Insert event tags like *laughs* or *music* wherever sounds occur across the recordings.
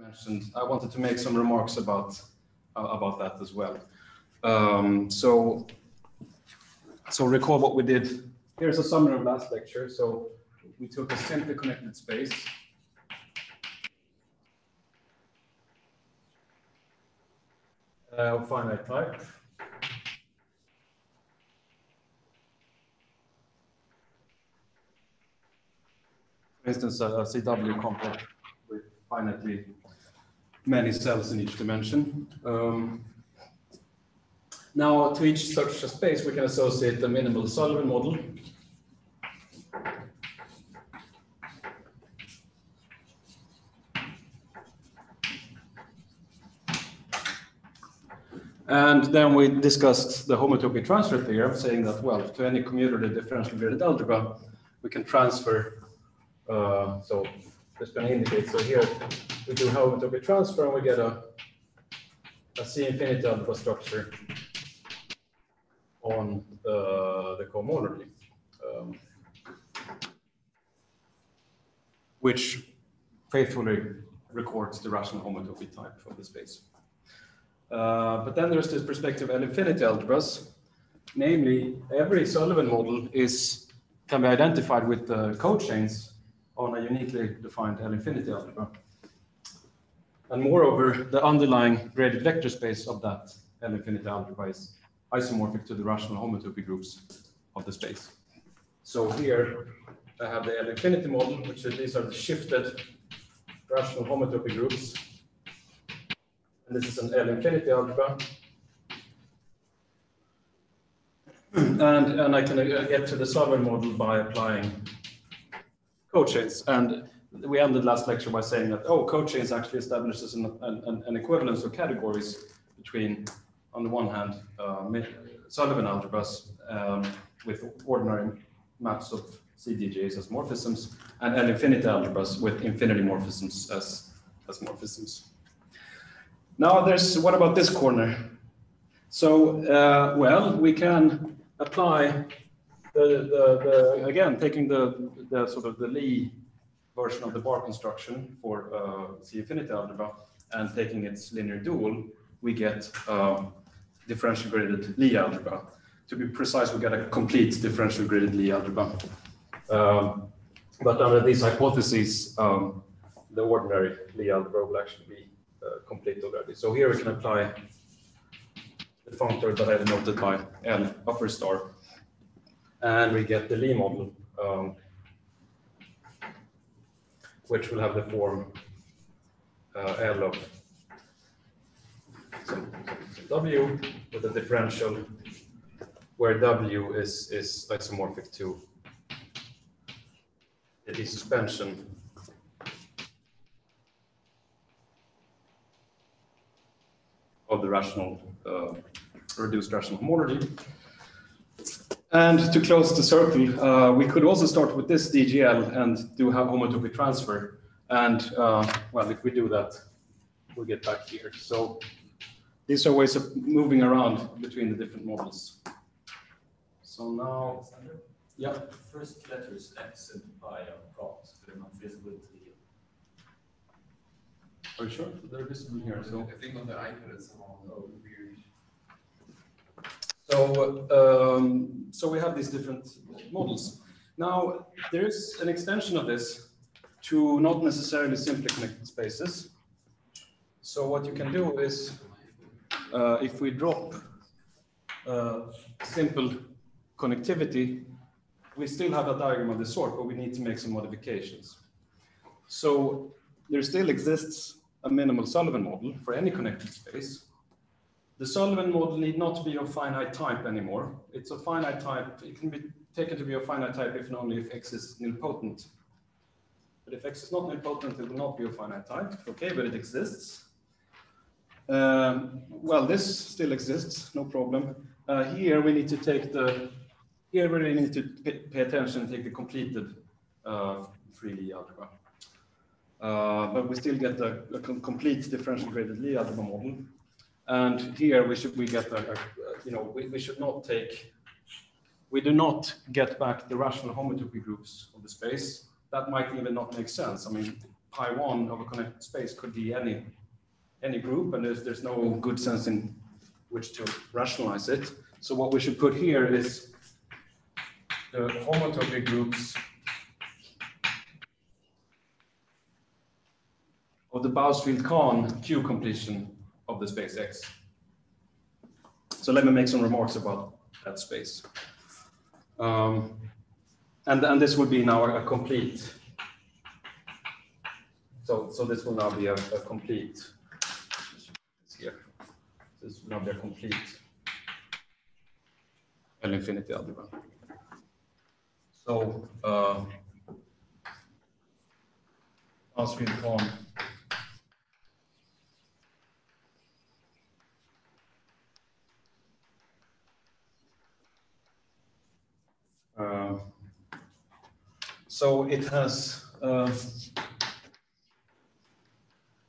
mentioned, I wanted to make some remarks about uh, about that as well. Um, so, so recall what we did. Here's a summary of last lecture. So we took a simply connected space. Uh, of finite type. For instance, a, a CW complex with finitely many cells in each dimension. Um, now, to each such a space, we can associate the minimal Sullivan model. And then we discussed the homotopy transfer theorem, saying that, well, to any commutative differential graded algebra, we can transfer, uh, so going to indicate, so here we do homotopy transfer and we get a, a C infinity algebra structure on uh, the cohomology, um, which faithfully records the rational homotopy type of the space. Uh, but then there's this perspective of infinity algebras, namely every Sullivan model is can be identified with the cochains on a uniquely defined L infinity algebra. And moreover, the underlying graded vector space of that L infinity algebra is isomorphic to the rational homotopy groups of the space. So here I have the L infinity model, which are, these are the shifted rational homotopy groups. And this is an L infinity algebra. *clears throat* and, and I can uh, get to the Sullivan model by applying cochains. And we ended last lecture by saying that, oh, cochains actually establishes an, an, an equivalence of categories between, on the one hand, uh, Sullivan algebras um, with ordinary maps of CDJs as morphisms, and L infinity algebras with infinity morphisms as, as morphisms. Now there's, what about this corner? So, uh, well, we can apply the, the, the, again, taking the, the sort of the Lie version of the bar construction for uh, C infinity algebra and taking its linear dual, we get um, differential graded Lie algebra. To be precise, we get a complete differential graded Lie algebra. Um, but under these hypotheses, um, the ordinary Lie algebra will actually be uh, complete already. So here we can apply the functor that I have noted by L upper star and we get the Lie model, um, which will have the form uh, L of some, some W with a differential where W is, is isomorphic to the suspension of the rational uh, reduced rational homology. And to close the circle, uh, we could also start with this DGL and do have homotopy transfer. And uh, well, if we do that, we'll get back here. So these are ways of moving around between the different models. So now, yeah. The First letters X and Y are props, they're not visible to you. Are you sure? They're visible here. So I think on the iPad it's all weird. So, um, so we have these different models. Now, there is an extension of this to not necessarily simply connected spaces. So what you can do is, uh, if we drop uh, simple connectivity, we still have a diagram of this sort, but we need to make some modifications. So there still exists a minimal Sullivan model for any connected space, the Sullivan model need not be of finite type anymore. It's a finite type. It can be taken to be a finite type if and only if X is nilpotent. But if X is not nilpotent, it will not be a finite type. Okay, but it exists. Um, well, this still exists, no problem. Uh, here we need to take the, here we really need to pay, attention take the completed uh, 3D algebra. Uh, but we still get a, a complete differential graded Lie algebra model. And here we should we get a, a you know we, we should not take we do not get back the rational homotopy groups of the space. That might even not make sense. I mean, pi one of a connected space could be any any group, and there's there's no good sense in which to rationalize it. So what we should put here is the homotopy groups of the Bousfield-Kan Q completion of the space X. So let me make some remarks about that space. Um, and, and this would be now a complete. So, so this will now be a, a complete. Here. This will now be a complete L infinity algebra. So, uh, Bousfield-Kan Uh, so it has uh,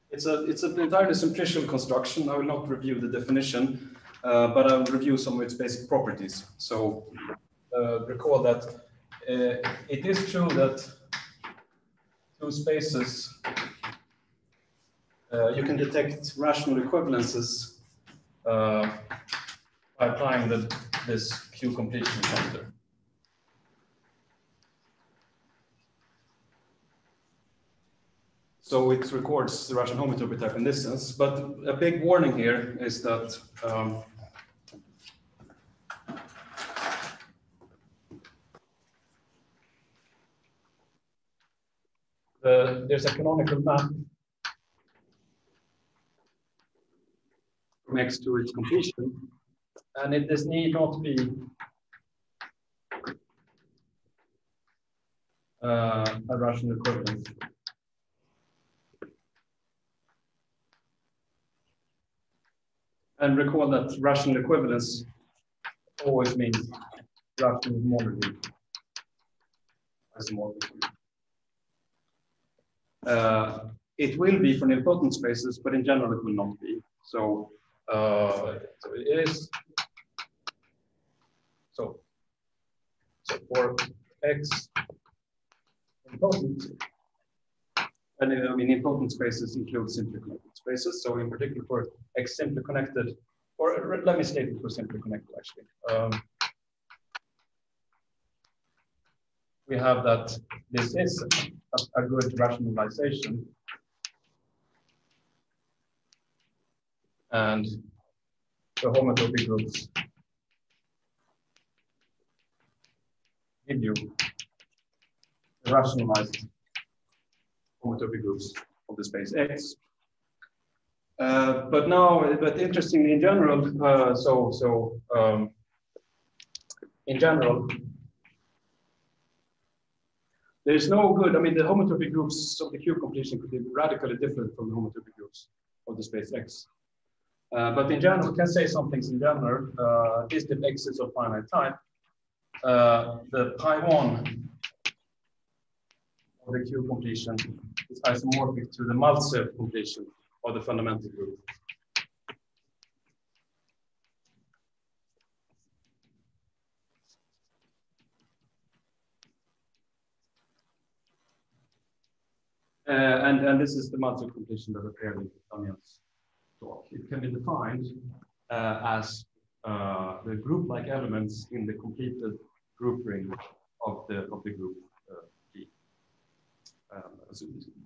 it's a it's an entirely simplicial construction. I will not review the definition, uh, but I will review some of its basic properties. So uh, recall that uh, it is true that two spaces uh, you can detect rational equivalences by applying the, this Q completion functor. So it records the rational homotopy type in this sense. But a big warning here is that um, the, there's a canonical map from X to its completion, and it does need not be uh, a rational equivalent. And recall that rational equivalence always means rational homology. Uh, it will be for nilpotent spaces, but in general it will not be. So, uh, so it is. So, so for x nilpotent, and I mean nilpotent spaces include simply spaces. So in particular for X simply connected, or let me state it for simply connected actually. Um, we have that this is a, a good rationalization. And the homotopy groups give you rationalized homotopy groups of the space X. Uh, but now, but interestingly, in general, uh, so so um, in general, there's no good. I mean, the homotopy groups of the Q completion could be radically different from the homotopy groups of the space X. Uh, but in general, we can say some things in general. Uh, is X is of finite type. Uh, the pi one of the Q completion is isomorphic to the Maltsev completion or the fundamental group. Uh, and, and this is the Maltsev completion that appeared in Daniel's talk. It can be defined uh, as uh, the group-like elements in the completed group ring of the of the group uh, G. Um.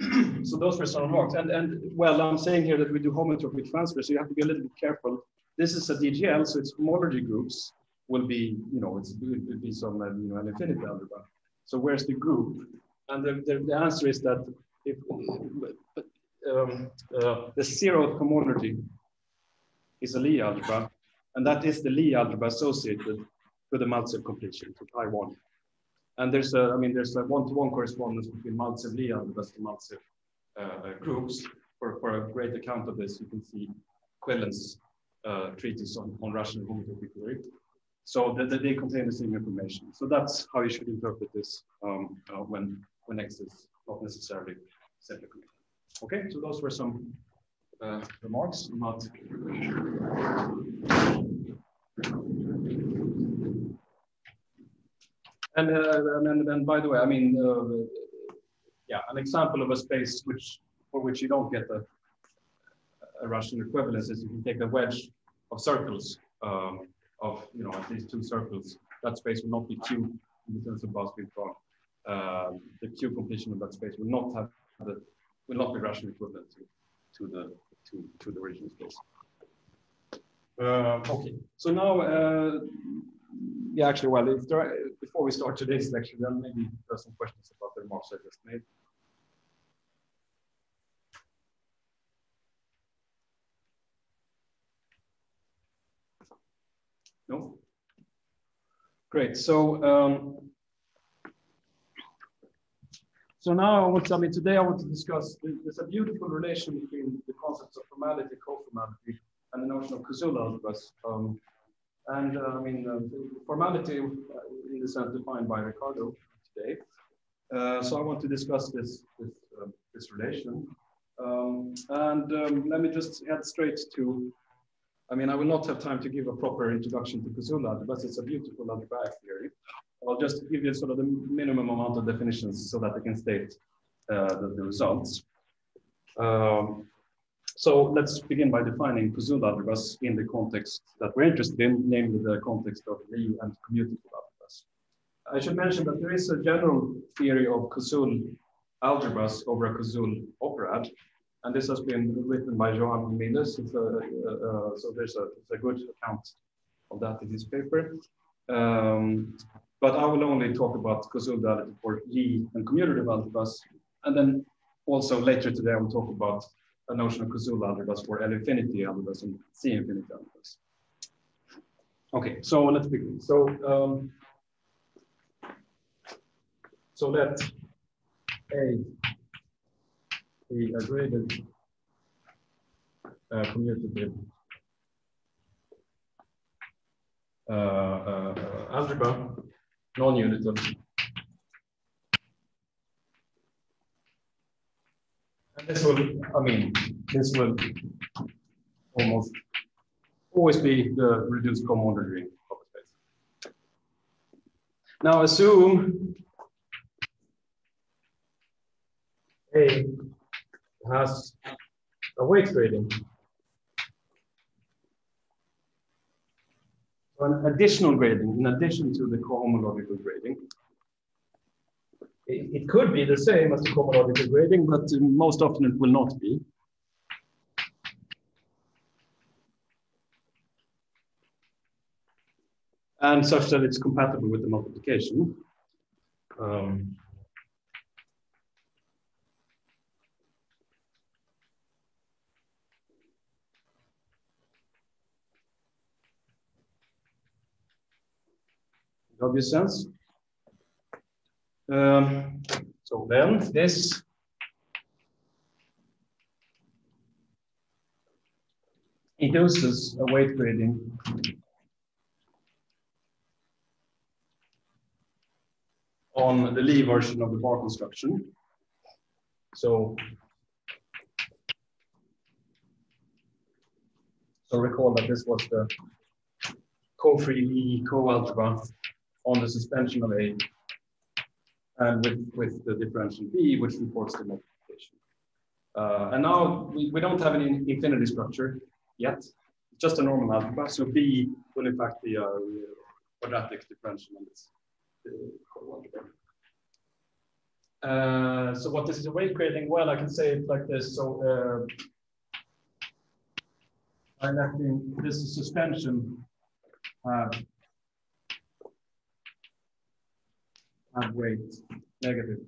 *clears throat* so those were some remarks. And, and well, I'm saying here that we do homotopy transfer, so you have to be a little bit careful. This is a DGL, so its homology groups will be, you know, it's, it will be some, you know, an infinity algebra. So where's the group? And the, the, the answer is that if um, uh, the zero homology is a Lie algebra, and that is the Lie algebra associated with the Maltsev completion, to one. And there's a, I mean, there's a one-to-one correspondence between Maltsev Lie and the Maltsev uh, uh, groups. For, for a great account of this, you can see Quillen's uh, treatise on, on rational homotopy theory. So that, they contain the same information. So that's how you should interpret this um, uh, when, when X is not necessarily simply. Okay, so those were some uh, remarks. Not and, uh, and, and by the way, I mean, uh, yeah, an example of a space which for which you don't get a, a rational equivalence is if you take a wedge of circles um, of you know at least two circles, that space will not be Q in the sense of Bose-Wilford. Uh, the Q completion of that space will not have the will not be rational equivalent to, to the to, to the original space. Uh, okay, so now, uh, yeah, actually, well, if there are, before we start today's lecture, maybe there's some questions about the remarks I just made. No? Great, so um, so now I want, to, I mean, today I want to discuss, there's a beautiful relation between the concepts of formality, co-formality, and the notion of Koszul algebras. Um, and uh, I mean, uh, formality uh, in the sense defined by Ricardo today. Uh, so I want to discuss this, this, uh, this relation. Um, and um, let me just head straight to, I mean, I will not have time to give a proper introduction to Koszul but It's a beautiful algebraic theory. I'll just give you sort of the minimum amount of definitions so that I can state uh, the, the, results. Um, so let's begin by defining algebras in the context that we're interested in, namely the context of Lie and commutative algebras. I should mention that there is a general theory of Koszul algebras over a Koszul operad, and this has been written by Joan Millès. So there's a, a, good account of that in his paper. Um, but I will only talk about duality for Lie and commutative algebras. And then also later today, I will talk about a notion of Koszul algebras for L infinity algebras and C infinity algebras. Okay, so let's begin. So, um, so let A be a graded uh, commutative uh, uh, algebra non-unital. And this will, I mean, this will almost always be the reduced cohomology of space. Now assume A has a weight grading an additional grading in addition to the cohomological grading. It, it could be the same as the cohomological grading, but most often it will not be. And such that it's compatible with the multiplication. Um, obvious sense. Um, so then this induces a weight grading on the Lie version of the bar construction. So, so recall that this was the co-free Lie co-algebra on the suspension of A and with, with the differential B, which reports the multiplication. Uh, and now we, we don't have any infinity structure yet, just a normal algebra. So B will in fact be a quadratic differential on this algebra. Uh, so what this is a weight grading? Well, I can say it like this. So uh, I'm letting this suspension have have weight negative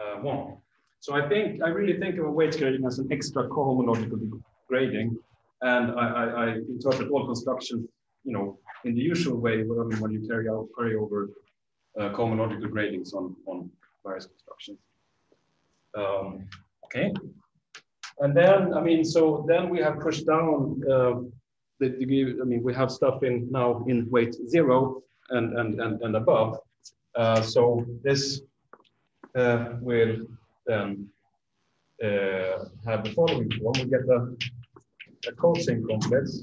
uh, one. So I think, I really think of a weight grading as an extra cohomological grading. And I, I, I, interpret all constructions, you know, in the usual way when, when you carry out, carry over uh, cohomological gradings on, on various constructions. Um, okay. And then, I mean, so then we have pushed down uh, the degree, I mean, we have stuff in now in weight zero and, and, and, and above. Uh, so this uh, will then uh, have the following form. We get a, a cochain complex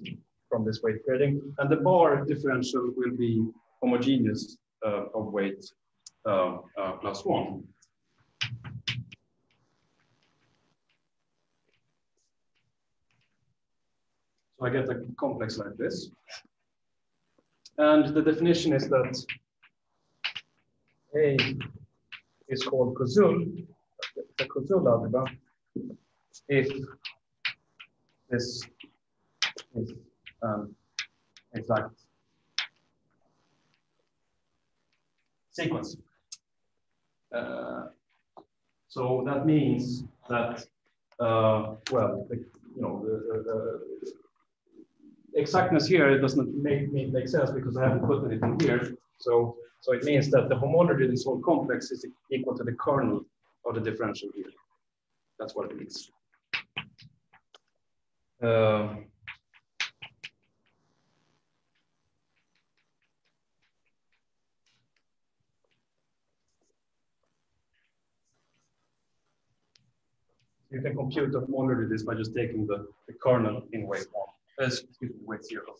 from this weight grading, and the bar differential will be homogeneous uh, of weight um, uh, plus one. So I get a complex like this. And the definition is that a is called Koszul, the Koszul algebra, if this is um, exact sequence. Uh, so that means that, uh, well, the, you know, the, the, the exactness here it doesn't make, make, make sense because I haven't put anything here. So, so it means that the homology of this whole complex is equal to the kernel of the differential here. That's what it means. Uh, you can compute the homology this by just taking the, the kernel in weight one, uh, excuse me, zero.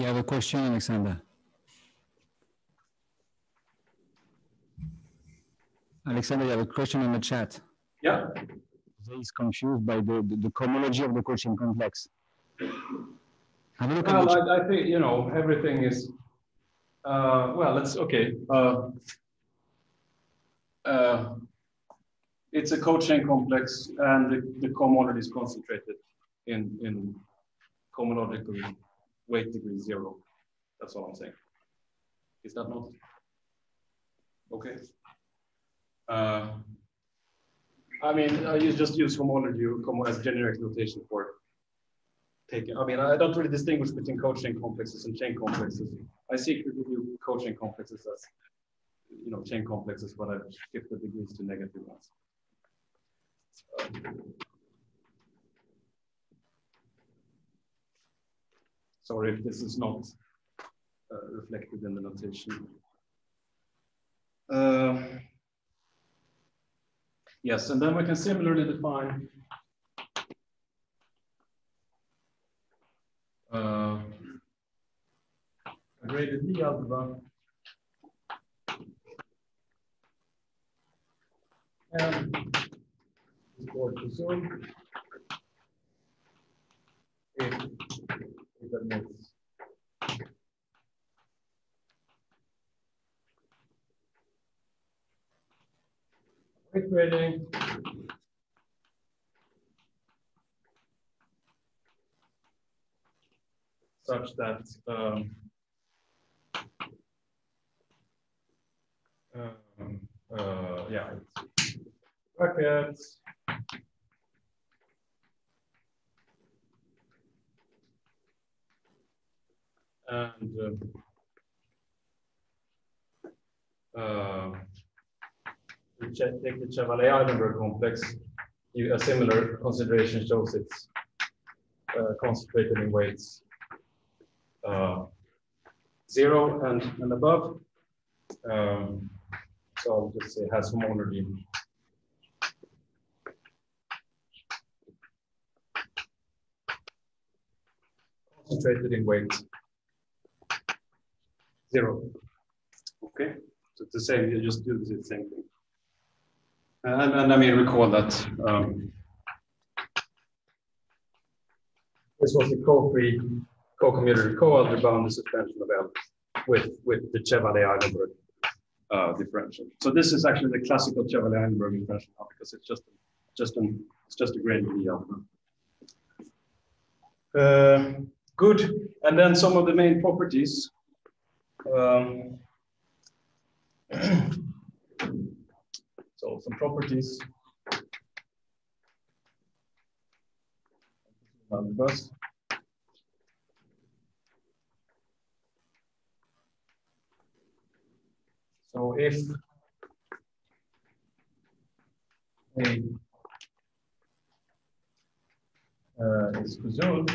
You have a question, Alexander? Alexander, you have a question in the chat. Yeah. He's confused by the, the, the cohomology of the cochain complex. Have a look at Well, the I, I think, you know, everything is, uh, well, it's okay. Uh, uh, it's a cochain complex and the, the cohomology is concentrated in, in cohomological weight degree zero. That's all I'm saying. Is that not? Okay. Uh, I mean, I use, just use homology as generic notation for taking. I mean, I don't really distinguish between cochain complexes and chain complexes. I secretly view cochain complexes as, you know, chain complexes, but I've shifted degrees to negative ones. Sorry if this is not uh, reflected in the notation. Uh, yes, and then we can similarly define uh, a graded Lie algebra and if it admits weight grading such that um, um, uh, yeah, brackets. And uh, uh, take the Chevalley-Eilenberg complex. A similar consideration shows it's uh, concentrated in weights uh, zero and, and above. Um, so I'll just say has homology. Concentrated in weight zero. Okay, so it's the same, you just do the same thing. And, and I mean, recall that um, this was the co-free, co-commutative co-algebra the suspension of L with, with the Chevalley-Eilenberg uh, differential. So this is actually the classical Chevalley-Eilenberg differential now because it's just, just an, it's just a gradient E algebra. Uh, good, and then some of the main properties. Um, *clears throat* so some properties. So if A uh, is Koszul,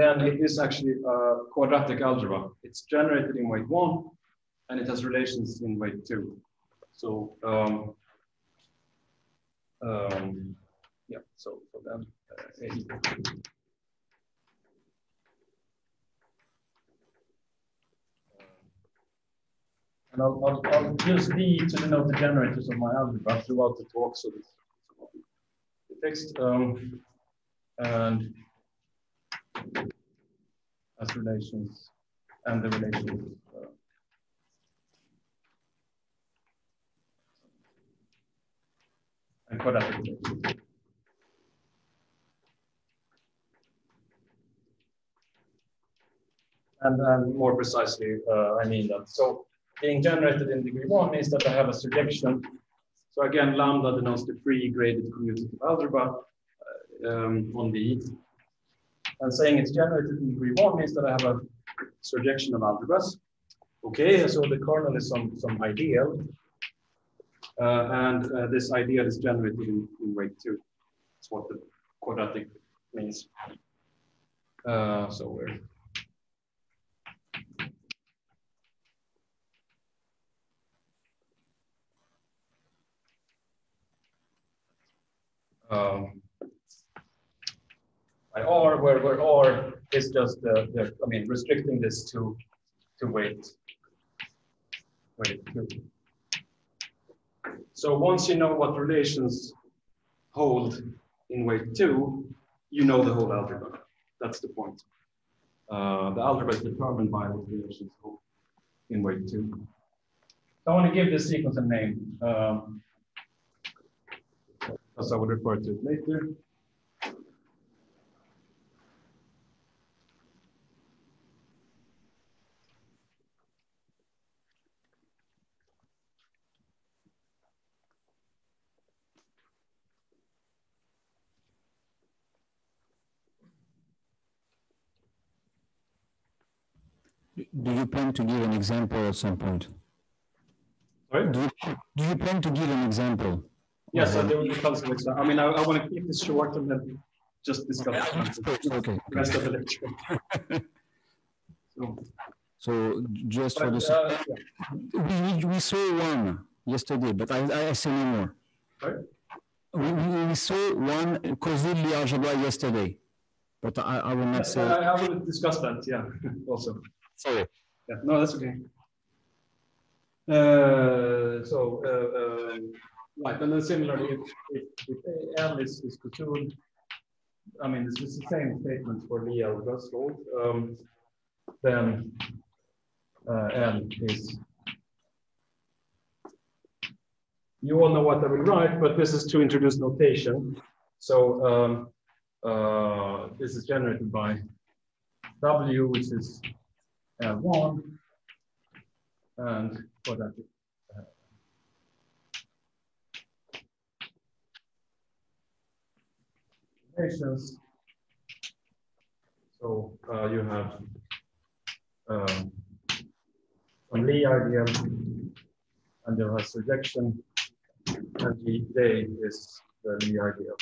then it is actually a quadratic algebra. It's generated in weight one, and it has relations in weight two. So, um, um, yeah, so for them, uh, And I'll, I'll, I'll use V to denote the generators of my algebra throughout the talk. So the text um, and as relations and the relations. Uh, and. And, and more precisely, uh, I mean that. So being generated in degree one means that I have a surjection. So again, lambda denotes the free graded commutative algebra uh, um, on V. And saying it's generated in degree one means that I have a surjection of algebras. Okay, so the kernel is some, some ideal. Uh, and uh, this ideal is generated in, in weight two. That's what the quadratic means. Uh, so we're um, by R, where, where R is just the, the, I mean, restricting this to, to weight, weight two. So once you know what relations hold in weight two, you know the whole algebra. That's the point. Uh, the algebra is determined by what relations hold in weight two. I want to give this sequence a name. Um, as I will refer to it later. Do you plan to give an example at some point? Sorry? Do you, do you plan to give an example? Yes, there will be tons of examples. I mean, I, I want to keep this short and then just discuss the Okay. rest of the lecture. *laughs* So, So just for the, uh, yeah. we, we saw one yesterday, but I, I say no more. Sorry? We, we, we saw one Koszul algebra yesterday, but I, I will not Yes, say. I, I will discuss that, yeah, *laughs* also. Sorry. Yeah, no, that's okay. Uh, so, uh, um, right, and then similarly, if, if, if L is, is Koszul, I mean, this is the same statement for Lie Algasol, um, then uh, L is. You all know what I will write, but this is to introduce notation. So um, uh, this is generated by W, which is L1 and quadratic. uh, Relations. So uh, you have um, one Lie ideal, and there and the J is the Lie ideal.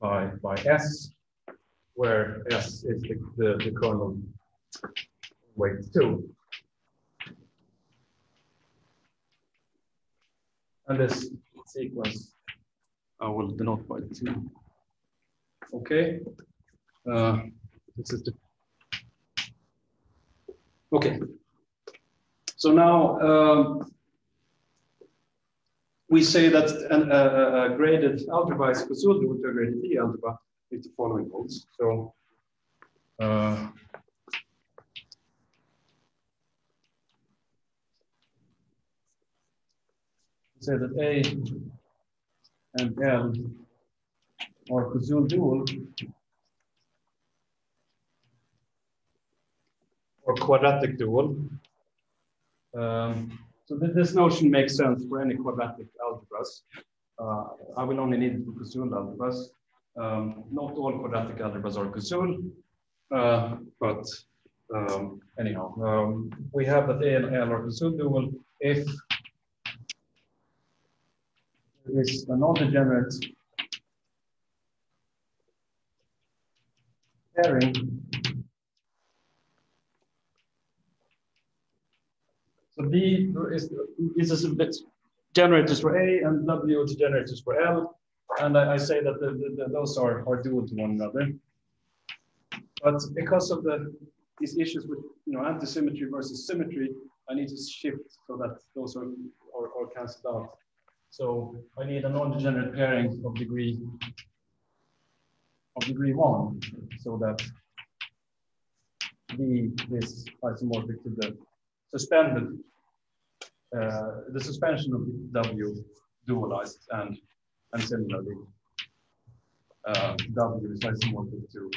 By, by S, where S is the, the, the kernel weight two. And this sequence I will denote by two. Okay. Uh, this is the okay. So now um, we say that an, a, a graded algebra is Koszul to a graded D algebra with the following rules. So uh, say that A and L are Koszul dual or quadratic dual. Um, so th this notion makes sense for any quadratic algebras. Uh, I will only need it for algebras. Um, not all quadratic algebras are Koszul, uh, but um, anyhow, um, we have that A and L are Koszul dual if there is a non-degenerate pairing So B is, is a bit generators for A and W to generators for L. And I, I say that the, the, the, those are, are dual to one another. But because of the these issues with you know antisymmetry versus symmetry, I need to shift so that those are, are, are cancelled out. So I need a non-degenerate pairing of degree of degree one, so that B is isomorphic to the suspended, uh, the suspension of W dualized and and similarly uh, W is isomorphic to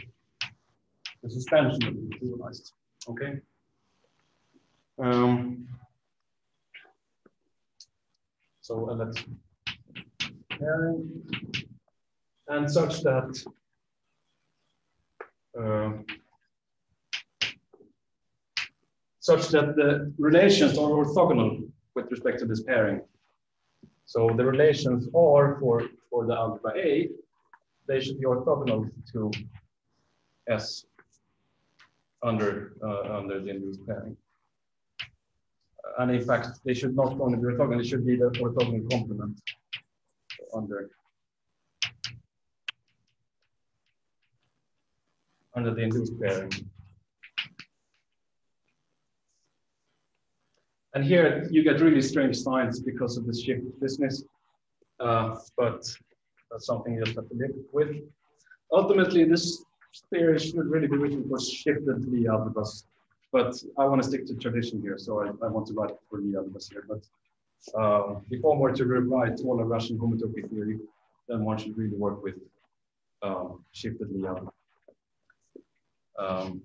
the suspension of the dualized. Okay. Um, so uh, let's and such that uh, such that the relations are orthogonal with respect to this pairing. So the relations are for, for the algebra A, they should be orthogonal to S under, uh, under the induced pairing. And in fact, they should not only be orthogonal, they should be the orthogonal complement under, under the induced pairing. And here you get really strange signs because of this shift business, uh, but that's something you just have to live with. Ultimately, this theory should really be written for shifted Lie algebras, but I want to stick to tradition here, so I, I want to write for Lie algebras here. But uh, if one were to rewrite all of rational homotopy theory, then one should really work with um, shifted Lie algebra. Um,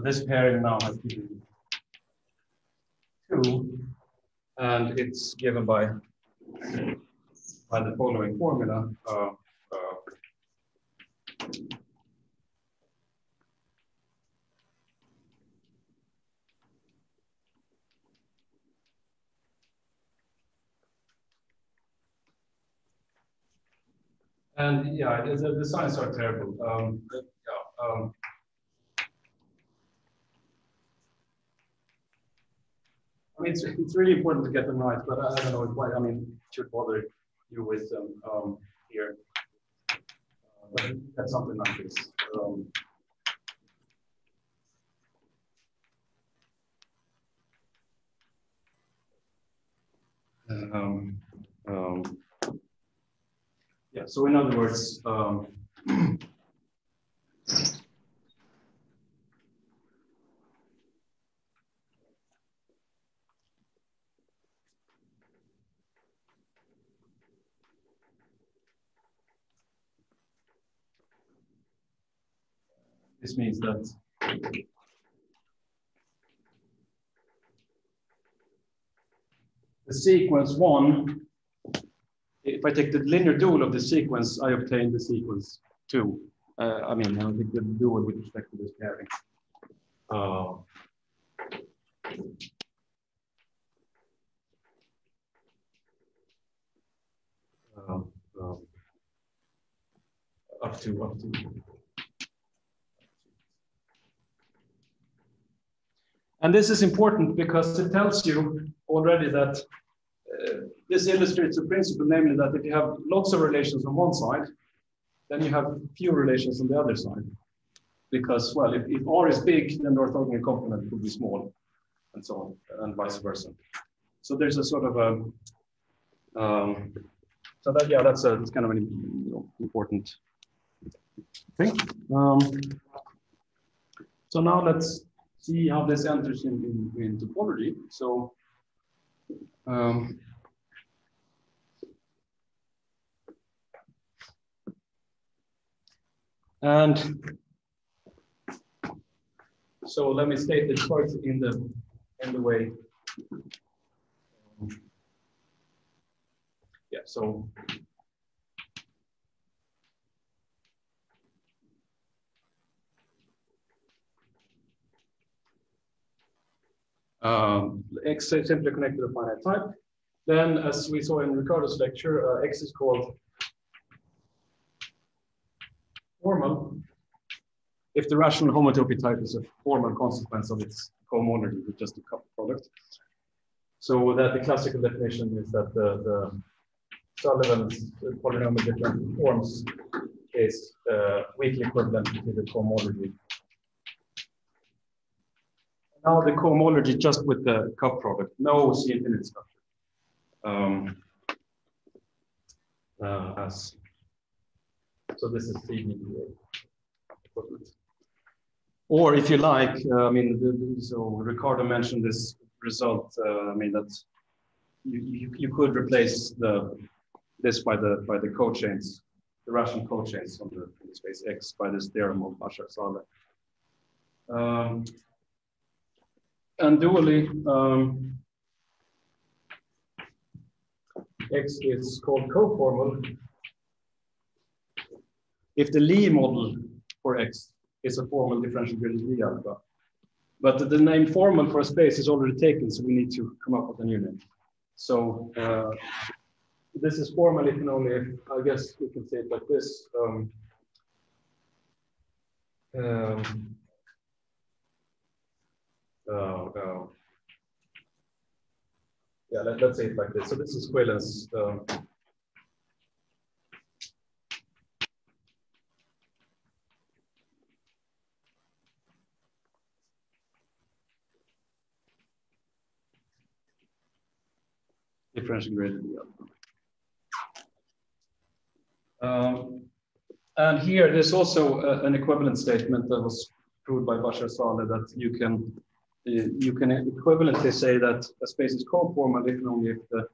So this pairing now has to be two, and it's given by, by the following formula. Uh, uh, and yeah, the, the signs are terrible. Um, yeah, um, I mean, it's, it's really important to get them right, but I, I don't know why, I mean, it should bother you with them um, here. Uh, but that's something like this. Um, um, um, yeah, so in other words, *clears throat* This means that the sequence one, if I take the linear dual of the sequence, I obtain the sequence two. Uh, I mean, I don't think the dual with respect to this pairing. Uh, um, um, up to up to And this is important because it tells you already that uh, this illustrates a principle, namely that if you have lots of relations on one side, then you have few relations on the other side. Because, well, if, if R is big, then the orthogonal complement will be small, and so on, and vice versa. So there's a sort of a, um, so that, yeah, that's a, that's kind of an important thing. Um, so now let's see how this enters in, in, in topology. So um, and so let me state this first in the in the way. Yeah, so Um, X is simply connected to a finite type. Then, as we saw in Ricardo's lecture, uh, X is called formal if the rational homotopy type is a formal consequence of its cohomology with just a cup product. So that the classical definition is that the, the Sullivan's polynomial differential forms is uh, weakly equivalent to the cohomology. Now the cohomology just with the cup product, no C infinite structure. Um, uh, as so this is equivalent. Or if you like, uh, I mean, so Ricardo mentioned this result. Uh, I mean that you, you, you could replace the this by the by the cochains, the rational cochains on the, the space X by this theorem of Bashar-Saleh. Um, and dually, um, X is called coformal if the Lie model for X is a formal differential graded Lie algebra. But the, the name formal for a space is already taken, so we need to come up with a new name. So uh, this is formal if and only if, I guess we can say it like this. Um, um, uh, uh, yeah, let, us say it like this. So this is Quillen's um, differential gradient um, and here there's also a, an equivalent statement that was proved by Bashar-Saleh that you can uh, you can equivalently say that a space is coformal if and only if the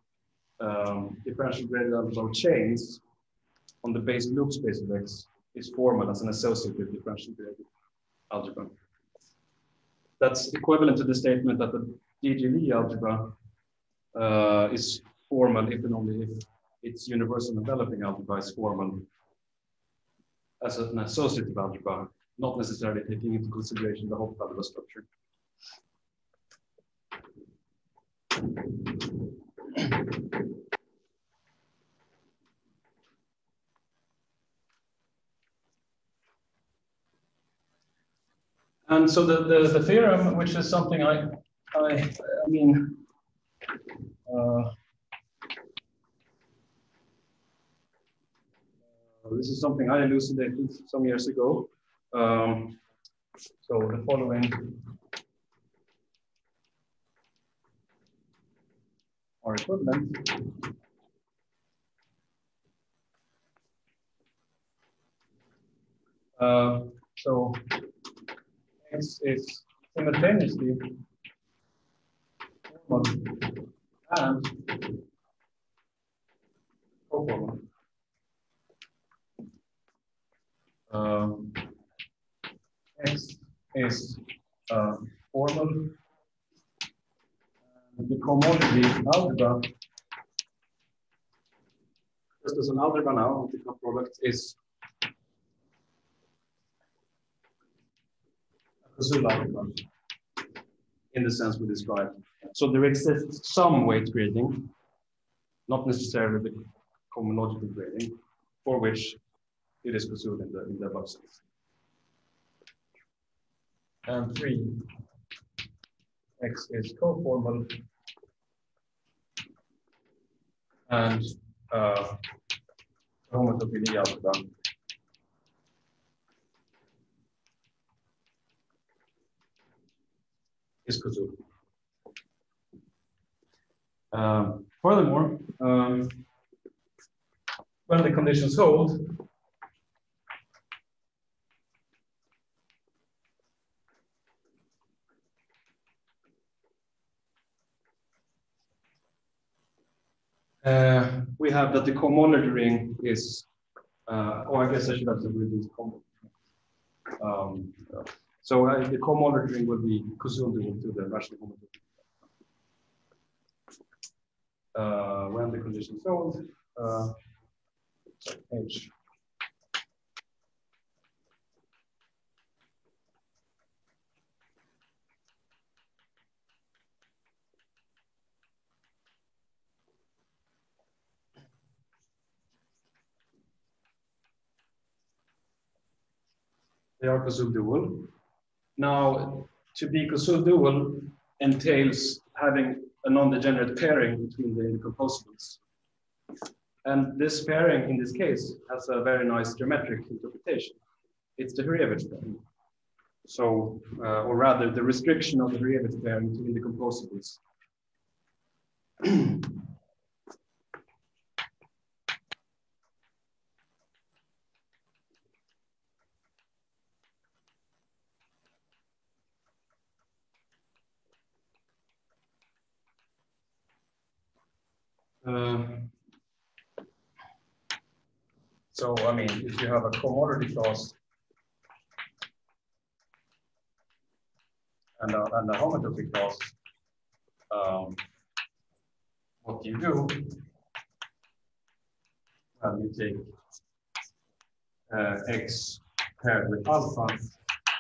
um, differential gradient of chains on the base loop space of X is formal as an associative differential algebra. That's equivalent to the statement that the DG algebra uh, is formal if and only if its universal enveloping algebra is formal as an associative algebra, not necessarily taking into consideration the whole algebra structure. And so the, the, the theorem, which is something I, I, I mean, uh, this is something I elucidated some years ago. Um, so the following are equivalent. Uh, so X is simultaneously and coformal. Um, X is uh, formal. And the cohomology algebra, just as an algebra now, the product is a Koszul algebra in the sense we described. So there exists some weight grading, not necessarily the cohomological grading, for which it is pursued in the in the above sense. And three, X is coformal, and uh, homotopy algebra is Koszul. Um, furthermore, um, when the conditions hold, uh, we have that the cohomology ring is, uh, oh, I guess I should have to read this um, so uh, the cohomology ring will be Koszul into the rational homotopy uh, when the condition hold, uh. They are dual. Now, to be dual entails having a non-degenerate pairing between the incomposables. And this pairing, in this case, has a very nice geometric interpretation. It's the Hurewicz pairing. So, uh, or rather, the restriction of the Hurewicz pairing between the *clears throat* Um, so, I mean, if you have a cohomology class and a, and a homotopy class, um, what you do, well, you take uh, x paired with alpha,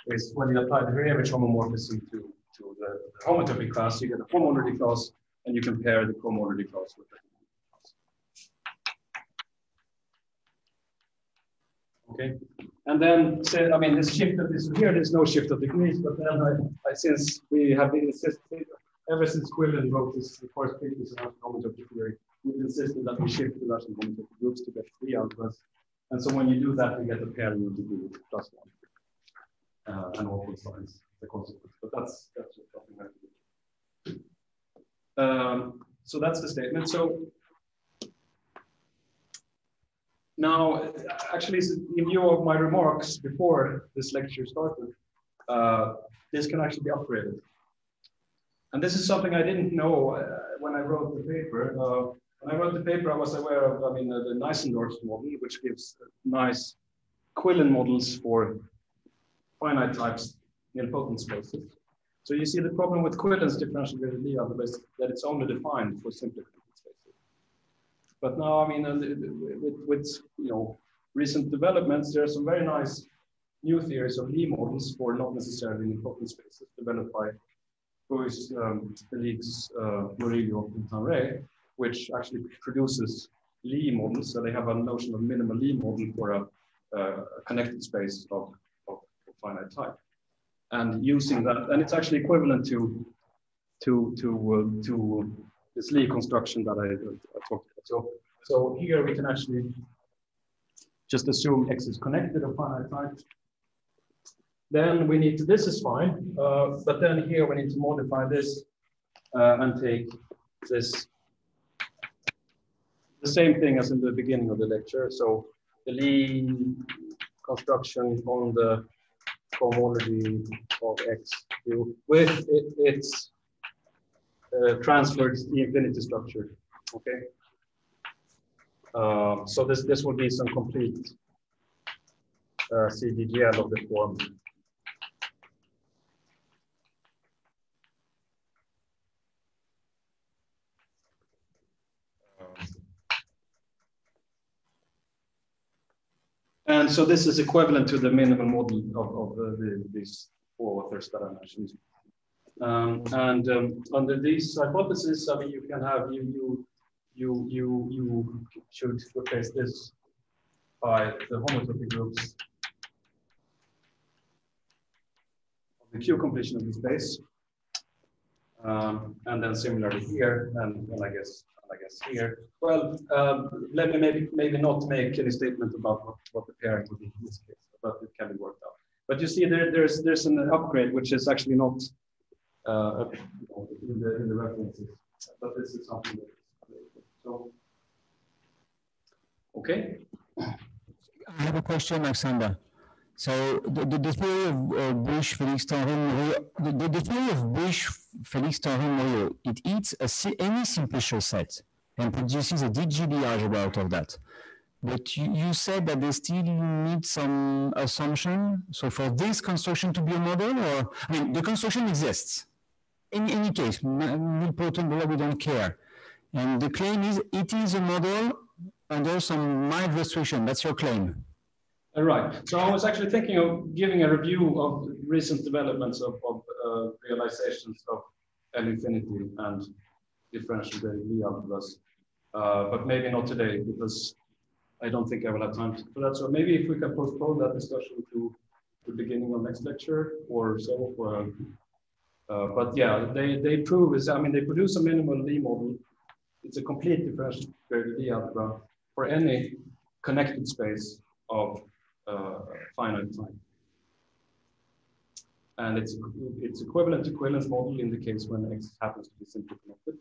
is when you apply the Hurewicz homomorphism to, to the, the homotopy class, you get a homotopy class, and you compare the cohomology class with it. Okay, and then I mean, this shift of this here, there's no shift of degrees, but then I, I since we have been insisted ever since Quillen wrote this first about homotopy theory, we've insisted that we shift the rational homotopy groups to get three alphas. And so when you do that, you get a pairing of degree plus one. Uh, and all the signs, the consequence. But that's that's something that do. Um, so that's the statement. So now, actually, in view of my remarks before this lecture started, uh, this can actually be upgraded. And this is something I didn't know uh, when I wrote the paper. Uh, when I wrote the paper, I was aware of, I mean, uh, the Neisendorfer model, which gives nice Quillen models for finite types nilpotent spaces. So you see the problem with Quillen's differential gradient is that it's only defined for simply but now, I mean, with, with you know recent developments, there are some very nice new theories of Lie models for not necessarily nilpotent spaces developed by Buijs, um, Felix, uh, Murillo, and Tanre, which actually produces Lie models. So they have a notion of minimal Lie model for a, a connected space of, of, of, finite type. And using that, and it's actually equivalent to to to uh, to this Lie construction that I, I talked about. So, so here we can actually just assume X is connected of finite type. Then we need to, this is fine, uh, but then here we need to modify this uh, and take this, the same thing as in the beginning of the lecture. So the Lie construction on the cohomology of X with it, its uh, transferred the infinity structure. Okay. Uh, so this this will be some complete uh, CDGL of the form. And so this is equivalent to the minimal model of, of the, the, these four authors that I mentioned. Um, and um, under these hypotheses, I mean, you can have you you you you you should replace this by the homotopy groups of the Q completion of the space, um, and then similarly here, and, and I guess I guess here. Well, um, let me maybe maybe not make any statement about what, what the pairing would be in this case, but it can be worked out. But you see, there, there's there's an upgrade which is actually not uh, in the in the references. But this is something that so. Okay. I have a question, Alexander. So the, the, the theory of uh, Buijs, Felix Tanre, the, the, the theory of Buijs, Felix Tanre, it eats a, any simplicial set and produces a DGB algebra out of that. But you, you, said that they still need some assumption. So for this construction to be a model, or I mean, the construction exists in any case, important below, we don't care. And the claim is it is a model under some mild restriction. That's your claim. All right. So I was actually thinking of giving a review of recent developments of, of uh, realizations of L infinity and differential Lie algebras, uh, but maybe not today because I don't think I will have time for that. So maybe if we can postpone that discussion to the beginning of next lecture or so. Uh, uh, but yeah, they, they prove is, I mean, they produce a minimal Lie model. It's a complete differential Lie algebra for any connected space of uh, finite time. And it's, it's equivalent to Quillen's model in the case when X happens to be simply connected.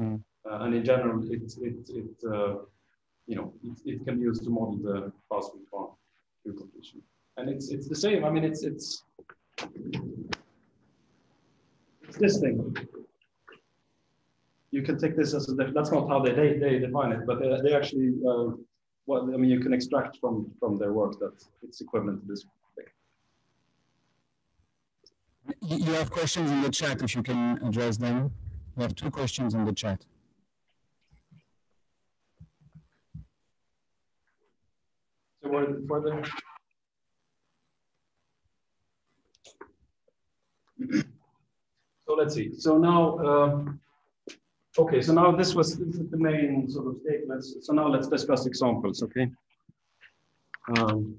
Mm. Uh, and in general, it, it, it uh, you know, it, it can be used to model the fast farm to completion. And it's, it's the same. I mean, it's, it's this thing. You can take this as a, that's not how they, they, they define it, but they, they actually, uh, well, I mean, you can extract from, from their work that it's equivalent to this. thing. You have questions in the chat if you can address them. We have two questions in the chat. So what further? So let's see. So now, um, okay. So now this was this is the main sort of statements. So now let's discuss examples. Okay. Um,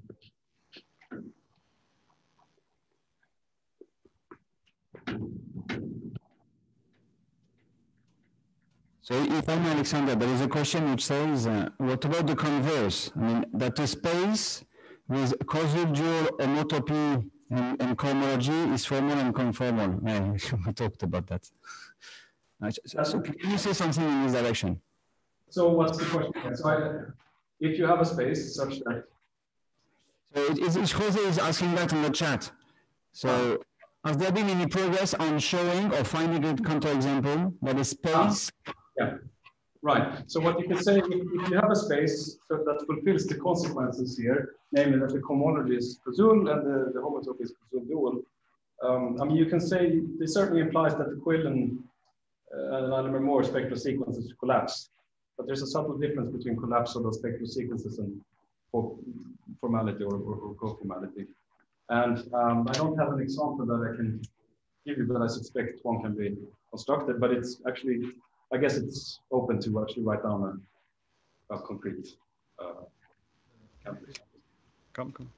So if I'm Alexander, there is a question which says, uh, what about the converse? I mean, that a space with Koszul dual homotopy and, and cohomology is formal and coformal. *laughs* Yeah, we talked about that. Uh, so- so can you say something in this direction? so what's the question? So I, if you have a space such that So it is, Jose is asking that in the chat. So has there been any progress on showing or finding a counterexample that a space? Yeah, right. So what you can say, if, you have a space that fulfills the consequences here, namely that the cohomology is Koszul and the, the homotopy is Koszul dual, um, I mean, you can say this certainly implies that the Quillen uh, and Moore spectral sequences collapse. But there's a subtle difference between collapse of those spectral sequences and for formality or, or, or co-formality. And um, I don't have an example that I can give you, but I suspect one can be constructed. But it's actually, I guess it's open to actually write down a, a concrete uh, calculation. Come, come.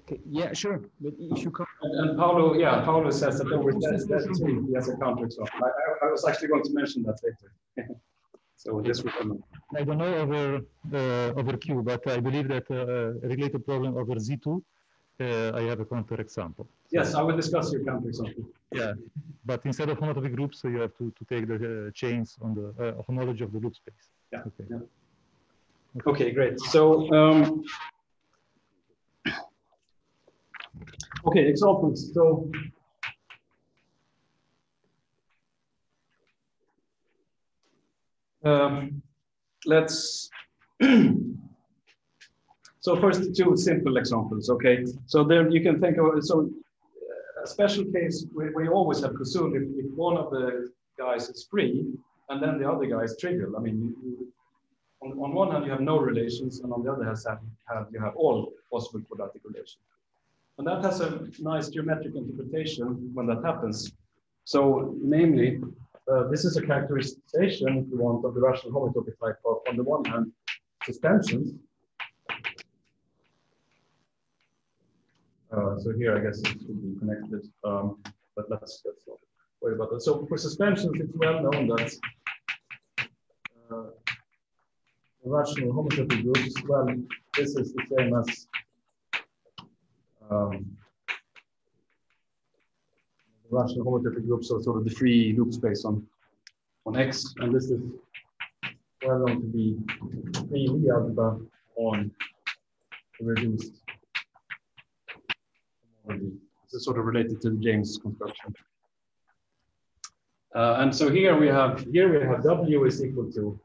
Okay, yeah, sure. But if you come. And, and Paulo, yeah, Paulo says that over test that too, he has a counterexample. I, I, I was actually going to mention that later. *laughs* so this will come. I don't know over uh, over Q, but I believe that uh, a related problem over Z2, uh, I have a counterexample. Yes, I will discuss your counterexample. Yeah, but instead of homotopy groups, so you have to, to take the uh, chains on the uh, homology of the loop space. Yeah, Okay. yeah. Okay, great. So, um, okay, examples. So, um, let's. *clears throat* so first, two simple examples. Okay, so there you can think of so a special case we, we always have Koszul if, if one of the guys is free and then the other guy is trivial. I mean, you, on, on one hand you have no relations, and on the other hand you have all possible quadratic relations. And that has a nice geometric interpretation when that happens. So, namely, uh, this is a characterization, if you want, of the rational homotopy type of, on the one hand, suspensions. Uh, so here, I guess it should be connected, um, but let's, let's not worry about that. So for suspensions, it's well known that uh, rational homotopy groups, well, this is the same as um, rational homotopy groups are sort of the free loop space on, on X, and this is well known to be free algebra on the reduced. This is sort of related to the James construction. Uh, and so here we have here we have W is equal to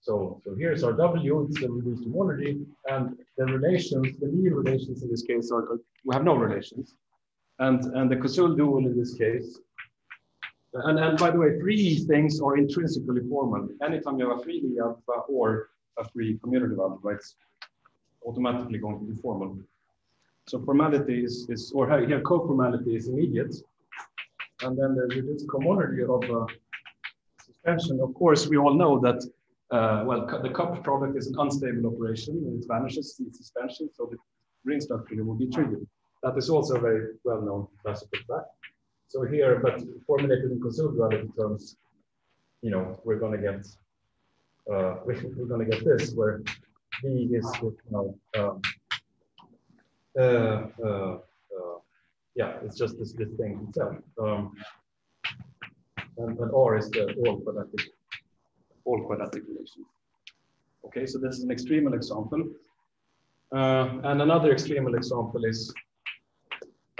so so here's our W, it's the reduced homology, and the relations, the Lie relations in this case are, we have no relations. And and the Koszul dual in this case. And, and by the way, free things are intrinsically formal. Anytime you have a free Lie algebra or a free commutative algebra, it's automatically going to be formal. So formality is, is or here co-formality is immediate. And then the reduced cohomology of uh, suspension. Of course, we all know that, uh, well, the cup product is an unstable operation it vanishes in suspension. So the ring structure will be trivial. that is also a very well-known classical fact. So here, but formulated in consumer terms, you know, we're going to get uh, *laughs* we're going to get this where V is you know um, yeah, it's just this, this thing itself. Um, and, and R is the all quadratic all quadratic relation. Okay, so this is an extremal example. Uh, and another extremal example is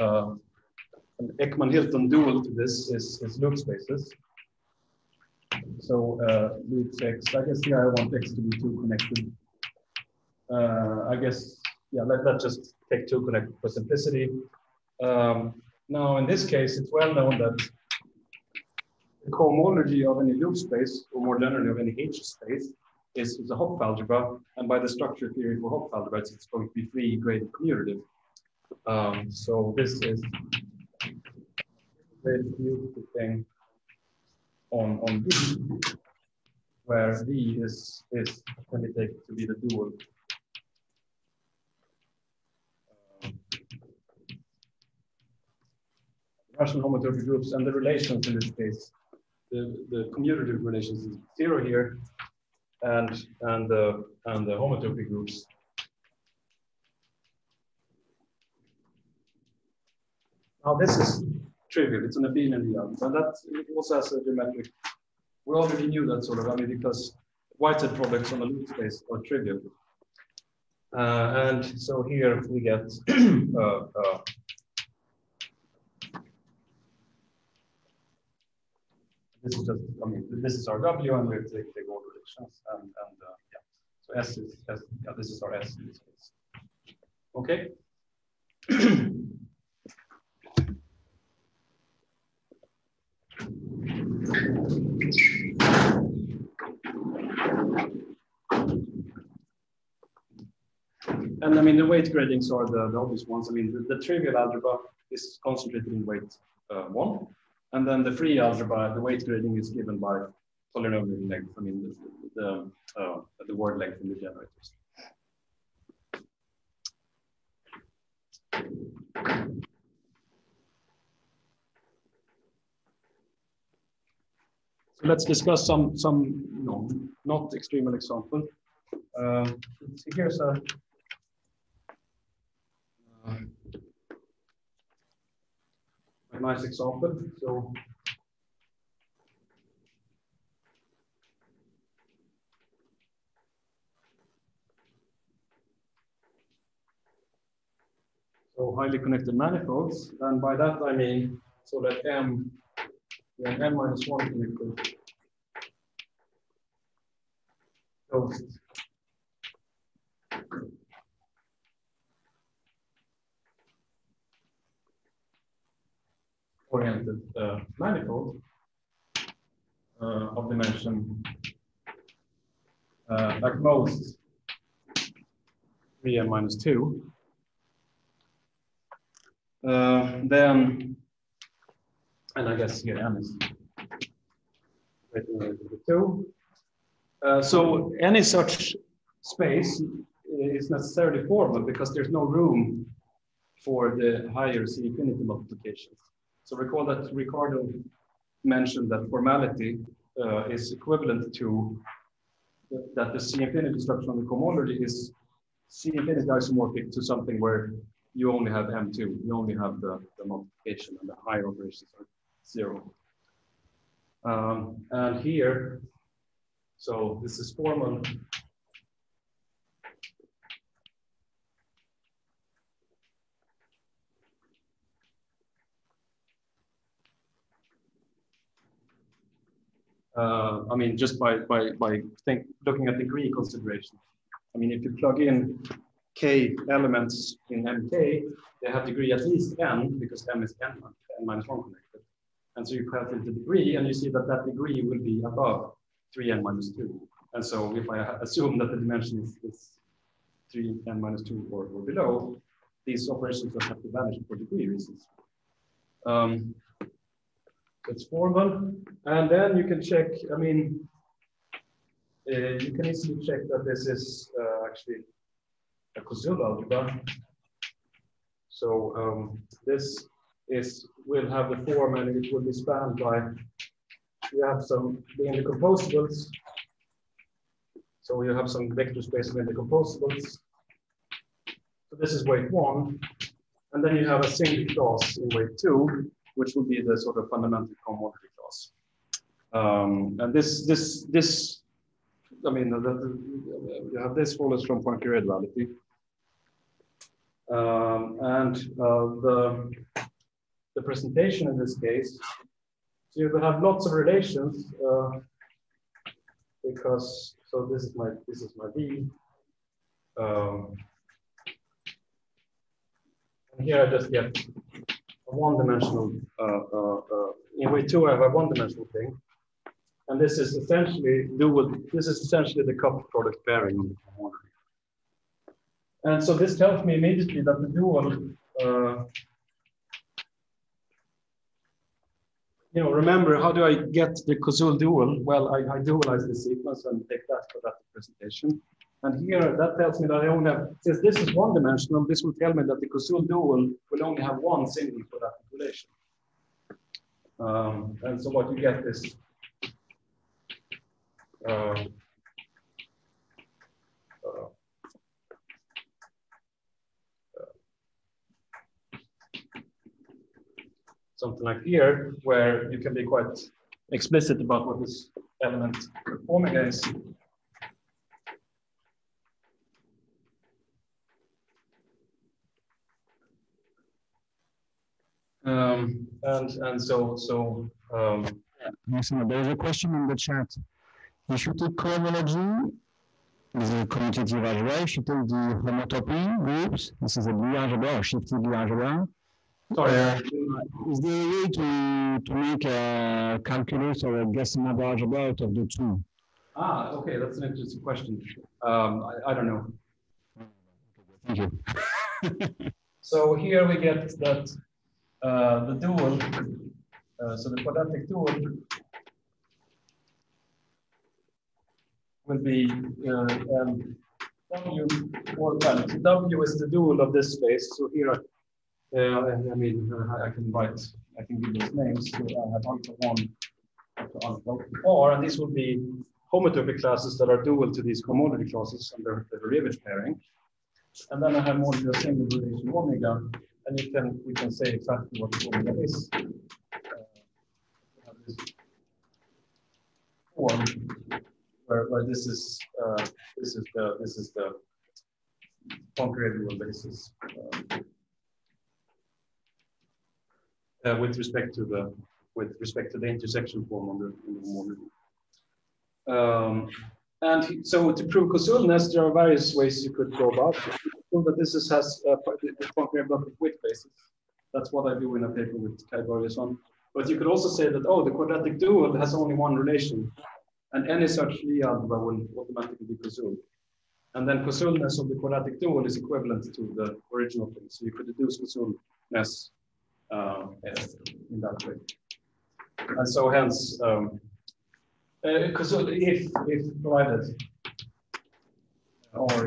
uh, an Eckmann-Hilton dual to this is, is loop spaces. So uh, loops X, I guess here I want X to be two connected. Uh, I guess, yeah, let, let's just take two connected for simplicity. Um, now, in this case, it's well known that the cohomology of any loop space, or more generally of any H space, is, is a Hopf algebra. And by the structure theory for Hopf algebras, it's going to be free graded commutative. Um, so this is very beautiful thing on, on V, where V is, is can be taken to be the dual. Rational homotopy groups and the relations in this case, the, the commutative relations is zero here, and and the and the homotopy groups Now this is trivial. It's an abelian reality, and that also has a geometric. We already knew that sort of. I mean, because Whitehead products on a loop space are trivial. Uh, and so here we get *clears throat* uh, uh, this is just, I mean, this is our W and we take, take all relations and, and uh, yeah. So S is, S, yeah, this is our S in this case. Okay. And I mean, the weight gradings are the, the obvious ones. I mean, the, the trivial algebra is concentrated in weight uh, one. And then the free algebra, the weight grading is given by polynomial length. I mean, the, the, uh, the word length in the generators. So let's discuss some, some not extremal example. Uh, here's a uh, a nice example. So So highly connected manifolds, and by that I mean so that M, yeah, M minus one connected closed oriented uh, manifold uh, of dimension uh, at most 3n minus 2, uh, then, and I guess here n is 2. Uh, so any such space is necessarily formal because there's no room for the higher C infinity multiplications. So recall that Ricardo mentioned that formality uh, is equivalent to that the C infinity structure on the cohomology is C infinity isomorphic to something where you only have M2, you only have the, the multiplication and the higher operations are zero. Um, and here, so this is formal uh, I mean, just by by by think, looking at degree consideration. I mean, if you plug in k elements in mk, they have degree at least n because m is n, n minus one connected. And so you calculate the degree, and you see that that degree will be above 3n minus 2. And so if I assume that the dimension is, is 3n minus 2 or, or below, these operations will have to vanish for degree reasons. Um, it's formal. And then you can check, I mean, uh, you can easily check that this is uh, actually a Koszul algebra. So um, this is will have the form and it will be spanned by you have some being the composables. So you have some vector space in the composables. So this is weight one. And then you have a single class in weight two, which would be the sort of fundamental cohomology class. Um, and this, this, this, I mean, you have this follows from Poincare duality. Um, and uh, the, the presentation in this case, so you have lots of relations uh, because, so this is my, this is my V. Um, and here I just get one-dimensional, uh, uh, uh, in way two I have a one-dimensional thing. And this is essentially dual, this is essentially the coupled product pairing on the. And so this tells me immediately that the dual, uh, you know, remember, how do I get the Koszul dual? Well, I, I dualize the sequence and take that for that representation. And here, that tells me that I only have, since this is one dimensional, this will tell me that the Koszul dual will only have one single for that population. Um, and so what you get is uh, uh, something like here, where you can be quite explicit about what this element performing is. Um, and and so so um, Excellent. There is a question in the chat. If you take cohomology, the commutative algebra, if you take the homotopy groups, this is a Lie algebra or shifted Lie algebra, sorry. Uh, is there a way to, to make a calculus or a Guessing algebra out of the two? Ah, okay, that's an interesting question. Um, I, I don't know. Thank you. *laughs* So here we get that uh, the dual, uh, so the quadratic dual will be uh, um, W, well, so W is the dual of this space. So here, uh, I mean, uh, I can write, I can give those names. So I have alpha one, alpha alpha and these will be homotopy classes that are dual to these cohomology classes under the derivative pairing. And then I have more modular single relation omega, and you can we can say exactly what omega is. Uh, form where, where this is uh, this is the this is the concrete basis uh, uh, with respect to the with respect to the intersection form on the, on the model. Um, and so to prove Koszulness, there are various ways you could go about it. Prove that this is, has uh, the concrete width basis. That's what I do in a paper with Kaj Börjeson. But you could also say that, oh, the quadratic dual has only one relation. And any such Lie algebra will automatically be Koszul. And then Koszulness of the quadratic dual is equivalent to the original thing. So you could deduce Koszulness uh, in that way. And so hence, um, because uh, if if provided or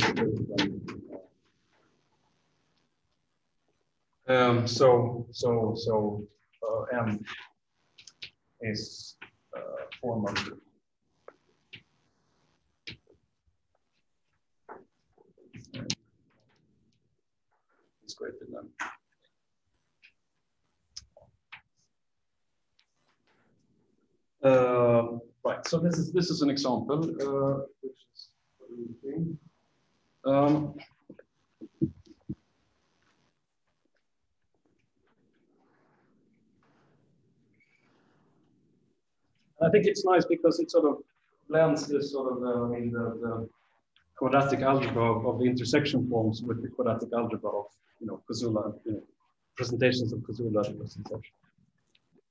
um, so so so uh, m is uh, formal. It's greater than. Uh, right. So this is this is an example, uh, which is um, I think it's nice because it sort of blends this sort of, uh, I mean, the, the quadratic algebra of, of, the intersection forms with the quadratic algebra of, you know, Koszula, you know, presentations of Koszula representation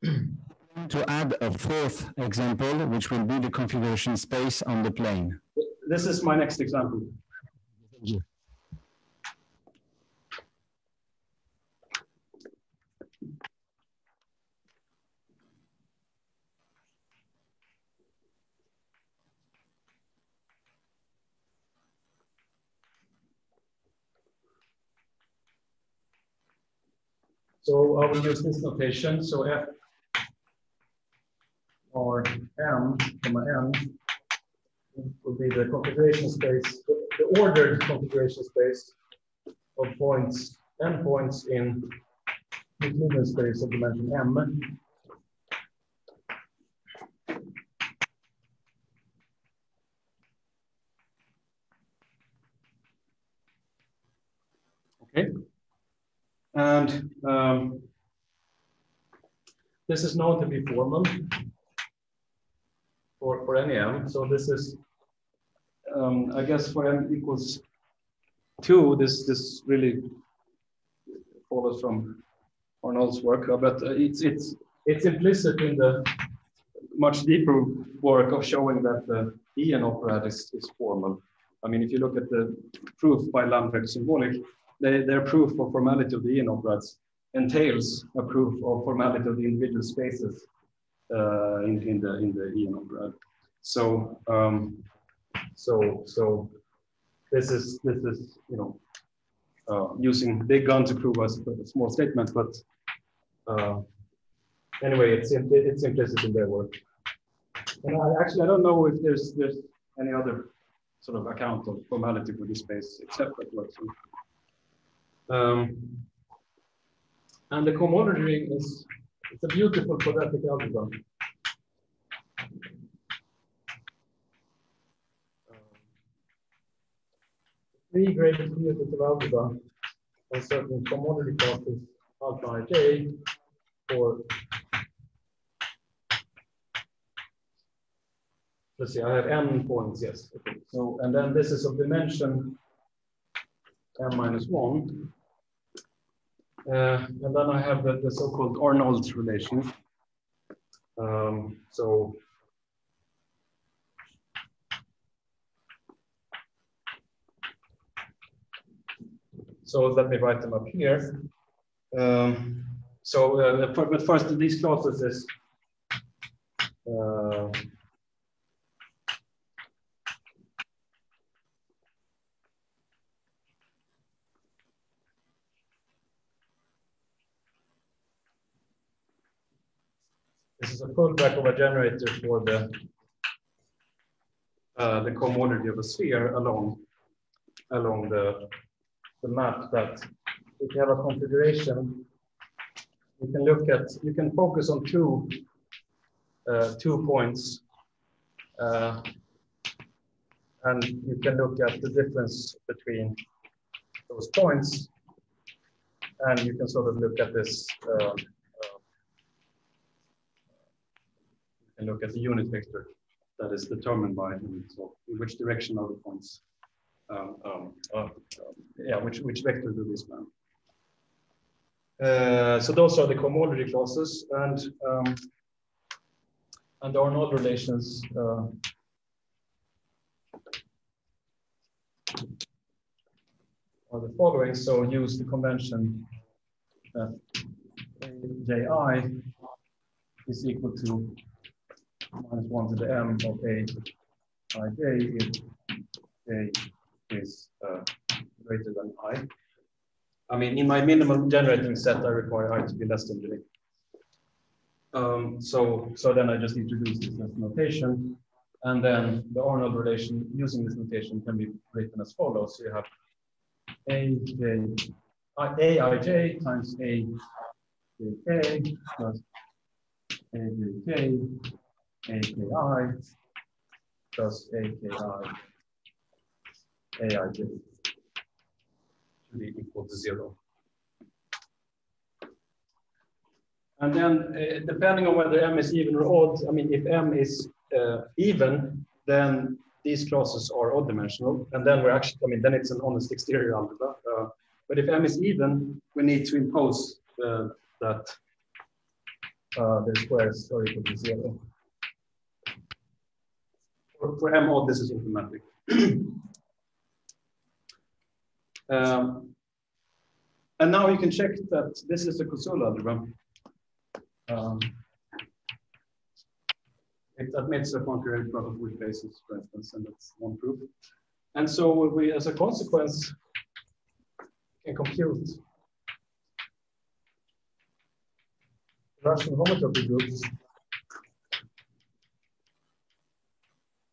*clears throat* to add a fourth example, which will be the configuration space on the plane. This is my next example. So I will use this notation. So F or M, comma N would be the configuration space, the ordered configuration space of points, n points in the Euclidean space of dimension M. Okay. And um, this is known to be formal for, for any m. So this is, um, I guess for m equals two, this, this really follows from Arnold's work, uh, but uh, it's, it's, it's implicit in the much deeper work of showing that the Ian operad is, is formal. I mean, if you look at the proof by Lambrechts-Volić, they, their proof of formality of the Ian operads entails a proof of formality of the individual spaces uh, in, in the in the Ian operad. So um, so so this is this is you know uh, using big gun to prove a, a small statement, but uh, anyway, it's it's implicit in their work. And I actually I don't know if there's there's any other sort of account of formality for this space except that works. Um, and the cohomology ring is it's a beautiful quadratic algebra. Um, three graded commutative algebra on certain cohomology classes alpha ij for let's see, I have n points, yes. Okay. So and then this is of dimension m minus one. Uh, and then I have the, the so-called Arnold relation. Um, so So let me write them up here. Um, so, uh, but first, these clauses is uh, This is a of a generator for the uh, the cohomology of a sphere along along the the map that if you have a configuration, you can look at you can focus on two uh, two points, uh, and you can look at the difference between those points, and you can sort of look at this. Uh, and look at the unit vector that is determined by so in which direction are the points. Um, um, uh, yeah, which which vector do this man? Uh, so those are the cohomology classes, and um, and are Arnold relations. Uh, are the following. So use the convention that ji is equal to minus 1 to the m of a ij if j is uh, greater than i. I mean, in my minimal generating set, I require i to be less than j. Um, so, so then I just introduce this notation. And then the Arnold relation using this notation can be written as follows. So you have a j, a i j times a j k plus a j k AKI plus AKI AIJ to be equal to zero. And then uh, depending on whether M is even or odd, I mean, if M is uh, even, then these clauses are odd dimensional. And then we're actually, I mean, then it's an honest exterior algebra. Uh, but if M is even, we need to impose uh, that uh, the squares are equal to zero for, for M odd, this is automatic. *clears throat* um, and now you can check that this is a Koszul algebra. Um, it admits a concurrent probability basis, for instance, and that's one proof. And so we, as a consequence, can compute rational homotopy groups.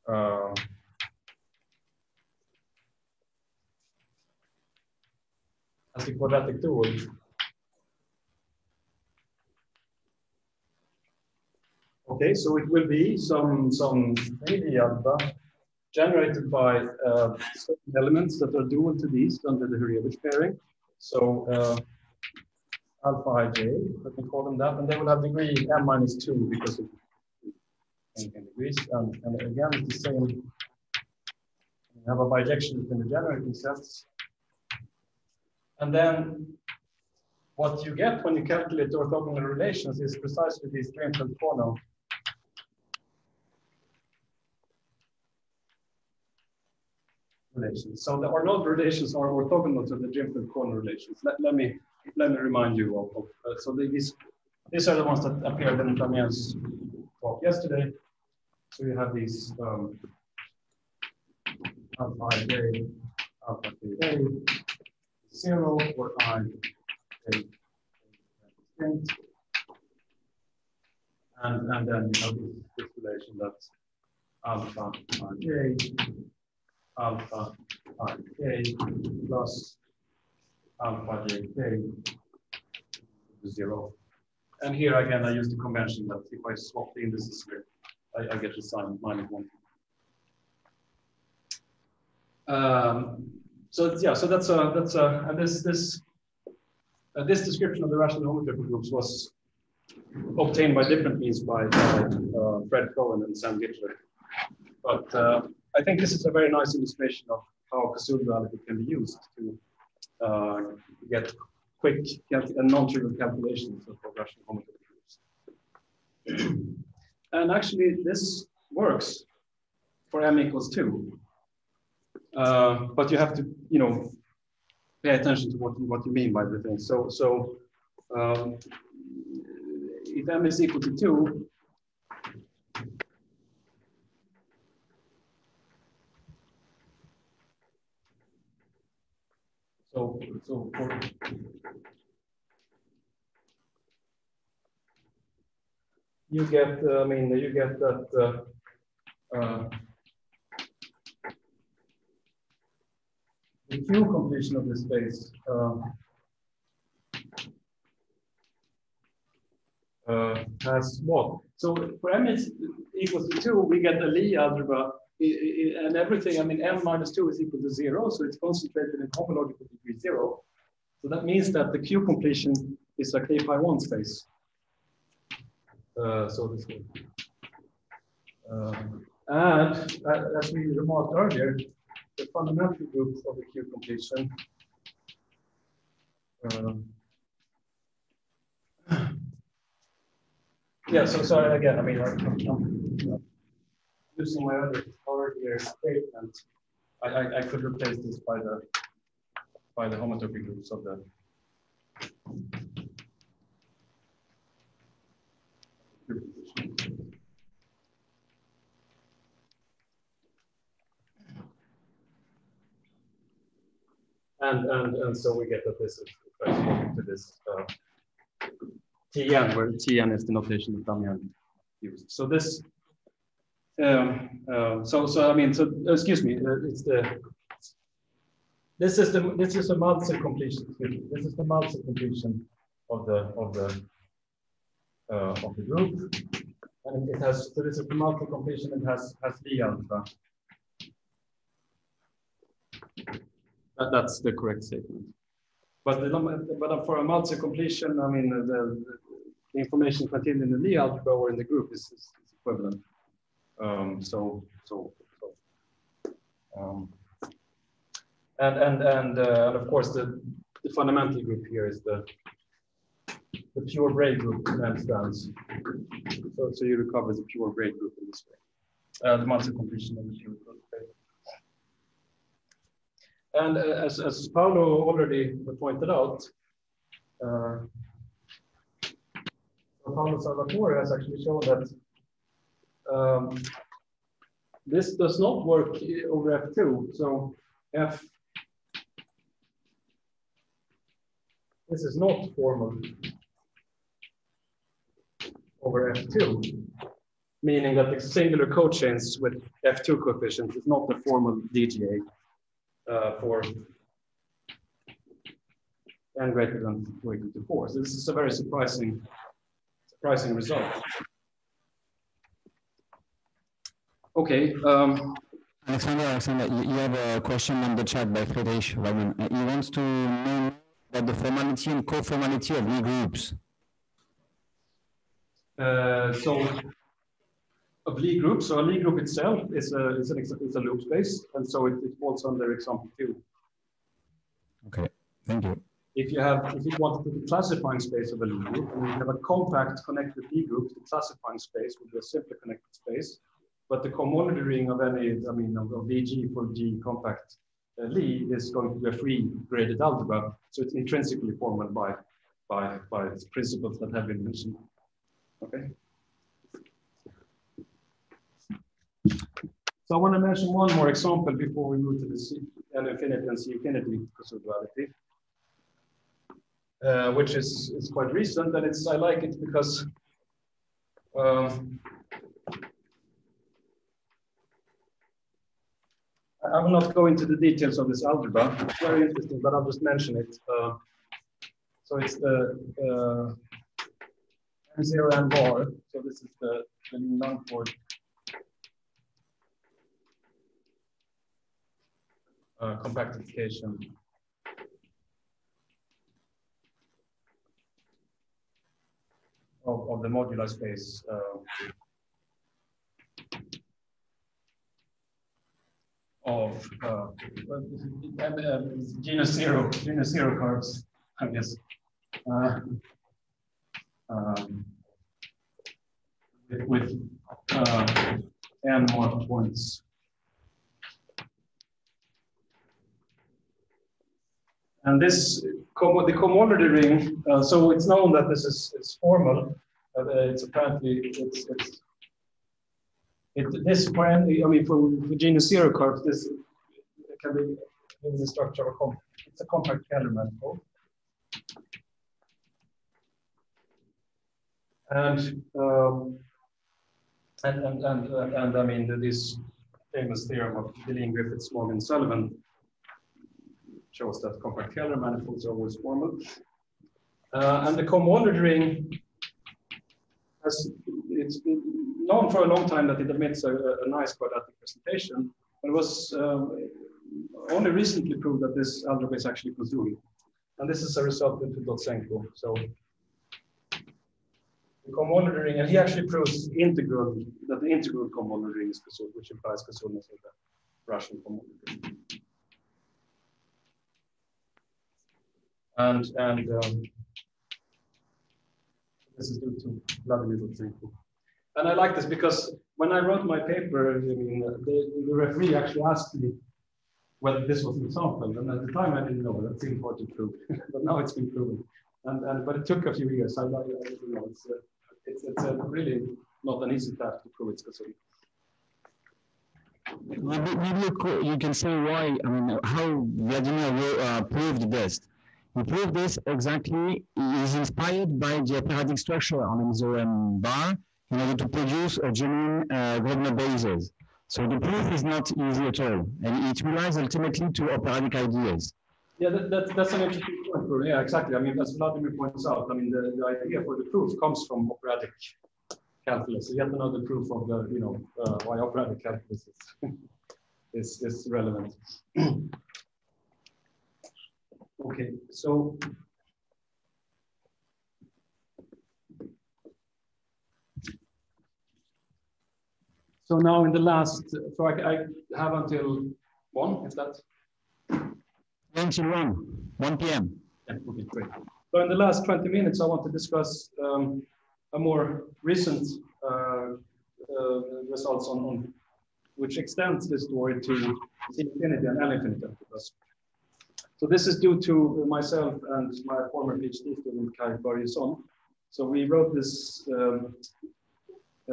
Uh, as the quadratic tool. Okay, so it will be some some 3D alpha generated by uh, certain elements that are dual to these under the Hurewicz pairing. So uh, alpha ij, let me call them that, and they will have degree m minus two because of in degrees. And, and again, it's the same. You have a bijection between the generating sets. And then what you get when you calculate the orthogonal relations is precisely these Drinfeld-Kohno relations. So the Arnold relations are orthogonal to the Drinfeld-Kohno relations. Let, let me let me remind you of, of uh, so these these are the ones that appeared in Damien's talk yesterday. So you have these um, alpha j, alpha k, zero or i distinct. And, and then you have this, this relation that's alpha j, alpha k plus alpha j k zero. And here again, I use the convention that if I swap the indices here, I, I get the sign minus one. Um, so yeah, so that's a that's a and this this uh, this description of the rational homotopy groups was obtained by different means by, by uh, Fred Cohen and Sam Gitler. But uh, I think this is a very nice illustration of how Poisson duality can be used to uh, get quick and non-trivial calculations of rational homotopy groups. And actually, this works for m equals two. Uh, but you have to, you know, pay attention to what, what you mean by the thing. So, so um, if m is equal to two, so, so for, you get, uh, I mean, you get that uh, uh, the Q completion of the space uh, has what? So for m is equals to two, we get the Lie algebra and everything. I mean, m minus two is equal to zero, so it's concentrated in homological degree zero. So that means that the Q completion is a k pi one space. Uh, so this way. Um, and uh, as we remarked earlier, the fundamental group of the Q completion. Um, *clears throat* yeah, so sorry again, I mean, I'm using my other earlier statement, I, I, I could replace this by the by the homotopy groups of the And, and, and so we get that this is corresponding to this uh, Tn, where Tn is the notation that Damian used. So this, um, uh, so so I mean, so excuse me, uh, it's the this is the this is a Malcev completion. This is the Malcev completion of the of the uh, of the group, and it has so this is the Malcev completion. It has has Lie alpha. That, that's the correct statement. But, the, but for a Malcev-completion, I mean, the, the, information contained in the Lie algebra or in the group is, is, is equivalent. Um, so, so, so um, and and and, uh, and of course, the, the fundamental group here is the the pure braid group in strands. So, so you recover the pure braid group in this way. Uh, the Malcev-completion of the pure braid. And uh, as, as Paolo already pointed out, uh, Paolo Salvatore has actually shown that um, this does not work over F2. So F, this is not formal. over F2, meaning that the singular cochains with F2 coefficients is not the formal DGA uh, for n greater than or equal to 4. So this is a very surprising, surprising result. Okay, um, Alexander, Alexander, you, you have a question on the chat by Friedrich Raman. Uh, He wants to know about the formality and co-formality of Lie groups. Uh, so a Lie group, so a Lie group itself is a, is an, is a loop space, and so it, it falls under example two. Okay, thank you. If you have, if you want to put the classifying space of a Lie group, and you have a compact connected Lie group, the classifying space would be a simpler connected space. But the cohomology ring of any, I mean, of, of VG for G compact uh, Lie is going to be a free graded algebra, so it's intrinsically formed by, by, by its principles that have been mentioned. Okay. So I want to mention one more example before we move to the C, L infinity and C infinity duality, uh, which is, is quite recent, and it's I like it because um, I will not go into the details of this algebra. It's very interesting, but I'll just mention it. Uh, so it's the uh, M0 and bar. So this is the, the Langford uh, compactification. Of, of the moduli space. Uh, of uh, uh, genus zero, genus zero curves, I guess. Uh, um, with, uh, n more points. And this, the cohomology ring, uh, so it's known that this is, formal. Uh, it's apparently, it's, it's it, this when I mean for, for genus zero curves, this can be in the structure of a compact. It's a compact Kähler manifold. And, um, and, and, and, and, and I mean, this famous theorem of Deligne, Griffiths, Morgan, Sullivan shows that compact Kähler manifolds are always formal. Uh, and the cohomology ring has, it's known for a long time that it admits a, a nice quadratic presentation, but it was um, only recently proved that this algebra is actually construing. And this is a result of Dotsenko. So the cohomology ring, and he actually proves integral, that the integral cohomology ring is Koszul, which implies Koszulness of the rational cohomology ring. And, and um, this is due to Vladimir Dotsenko. And I like this because when I wrote my paper, I mean, the, the referee actually asked me whether this was an example. And at the time, I didn't know. That seemed hard to prove. *laughs* but now it's been proven. And, and but it took a few years. I, you know, it's, uh, it's, it's uh, really not an easy task to prove it's. Maybe, maybe you, can say why, I mean, how Vladimir uh, proved this. He proved this exactly, is inspired by the operadic structure on M0M bar in order to produce a genuine uh, Grobner basis. So the proof is not easy at all, and it relies ultimately to operadic ideas. Yeah, that, that, that's an interesting point. Bro. Yeah, exactly. I mean, as Vladimir points out, I mean, the, the idea for the proof comes from operadic calculus. So have to proof of the, you know, uh, why operadic calculus is, *laughs* is, is relevant. *clears throat* okay, so. So now in the last, so I, I have until one, is that? Until 1, 1 p.m. Yeah, okay, great. So in the last 20 minutes, I want to discuss um, a more recent uh, uh, results on, on which extends this story to infinity and L infinity. Because, so this is due to myself and my former PhD student Kaj Börjeson. So we wrote this um,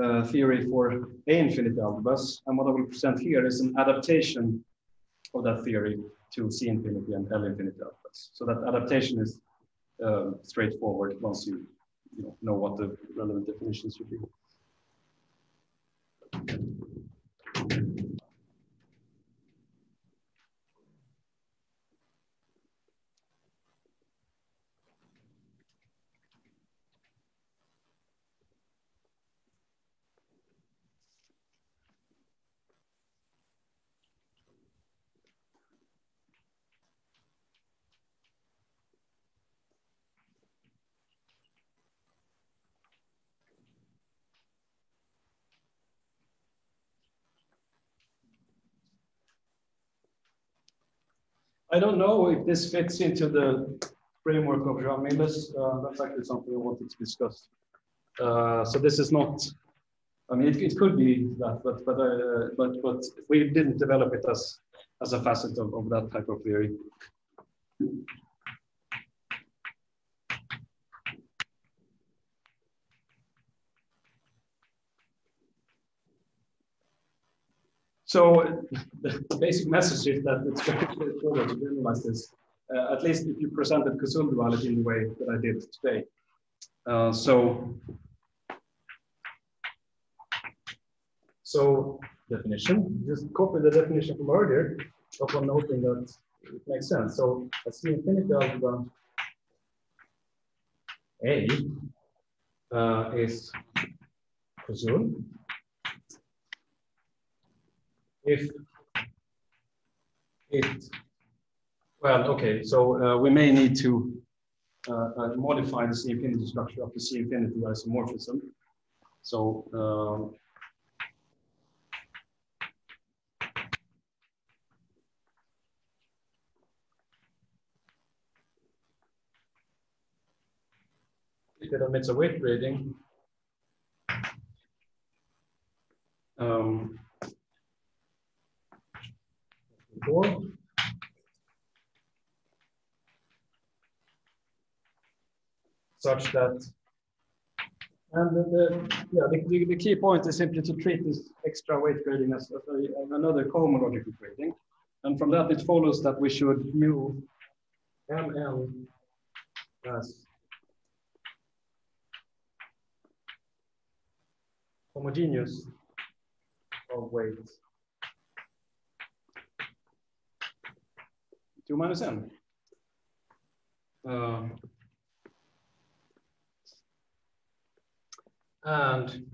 uh, theory for A infinity algebras, and what I will present here is an adaptation of that theory to C infinity and L infinity algebras. So that adaptation is uh, straightforward once you you know, know what the relevant definitions should be. I don't know if this fits into the framework of Joan Millès. Uh, that's actually something I wanted to discuss. Uh, so this is not, I mean, it, it could be that, but but uh, but but we didn't develop it as as a facet of, of that type of theory. So the basic message is that it's very straightforward to generalize this, uh, at least if you presented Koszul duality in the way that I did today. Uh, so, so definition, just copy the definition from earlier, upon noting that it makes sense. So a C infinity algebra A uh, is Koszul if it, well, okay, so uh, we may need to uh, uh, modify the C infinity structure of the C infinity isomorphism. So, um, if it omits a weight grading, um, before. Such that, and the, yeah, the, the, key point is simply to treat this extra weight grading as, as a, another cohomological grading. And from that, it follows that we should view ML as homogeneous of weight 2 minus n. Uh, and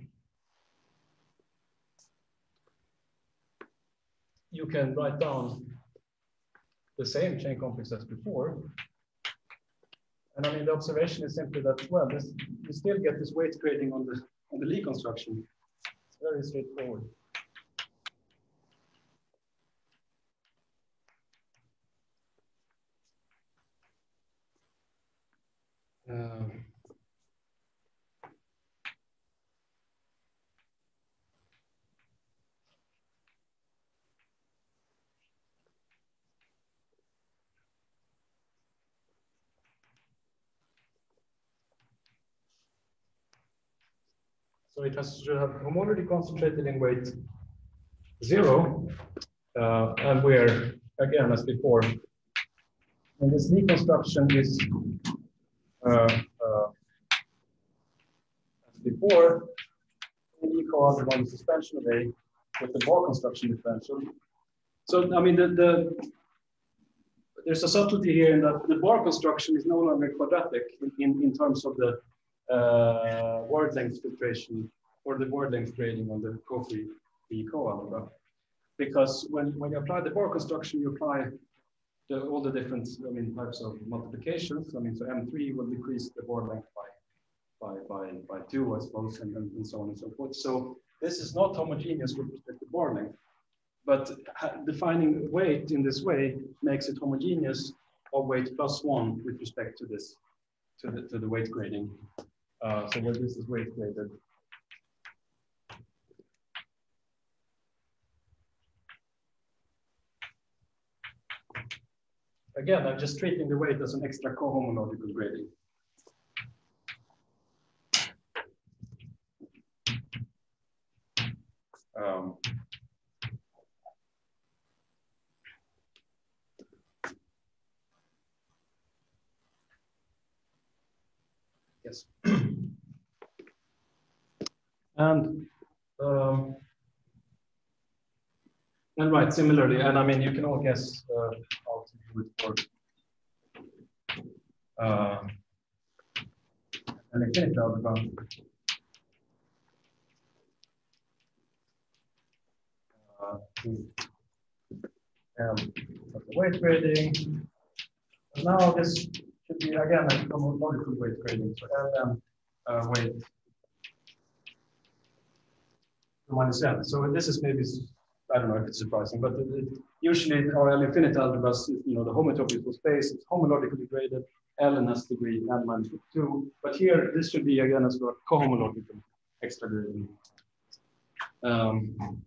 you can write down the same chain complex as before. And I mean, the observation is simply that, well, this, you still get this weight grading on the, on the Lie construction. It's very straightforward. Um, so it has to have homology concentrated in weight zero, uh, and are again, as before, and this deconstruction is as before, we call the one suspension of A with the bar construction differential. So, I mean, the, the there's a subtlety here in that the bar construction is no longer quadratic in, in, in terms of the uh, word length filtration or the word length grading on the Kofi algebra. Because when, when you apply the bar construction, you apply the, all the different I mean, types of multiplications. I mean, so M3 will decrease the board length by, by, by, by two, I suppose, and, and, so on and so forth. So this is not homogeneous with respect to board length, but defining weight in this way makes it homogeneous of weight plus one with respect to this, to the, to the weight grading. Uh, so where this is weight graded. Again, I'm just treating the weight as an extra cohomological grading. Um, yes. *clears throat* And um, and right, similarly, and I mean, you can all guess uh, how to do it for uh, an infinite algebra. Uh, um, weight grading. And now this should be again a homological weight grading. So Lm uh, weight minus n. So this is maybe I don't know if it's surprising, but it, it, usually our infinite algebras, you know, the homotopy for space is homologically graded. Ln has degree n minus two, but here this should be again as well cohomological extra grading. Um,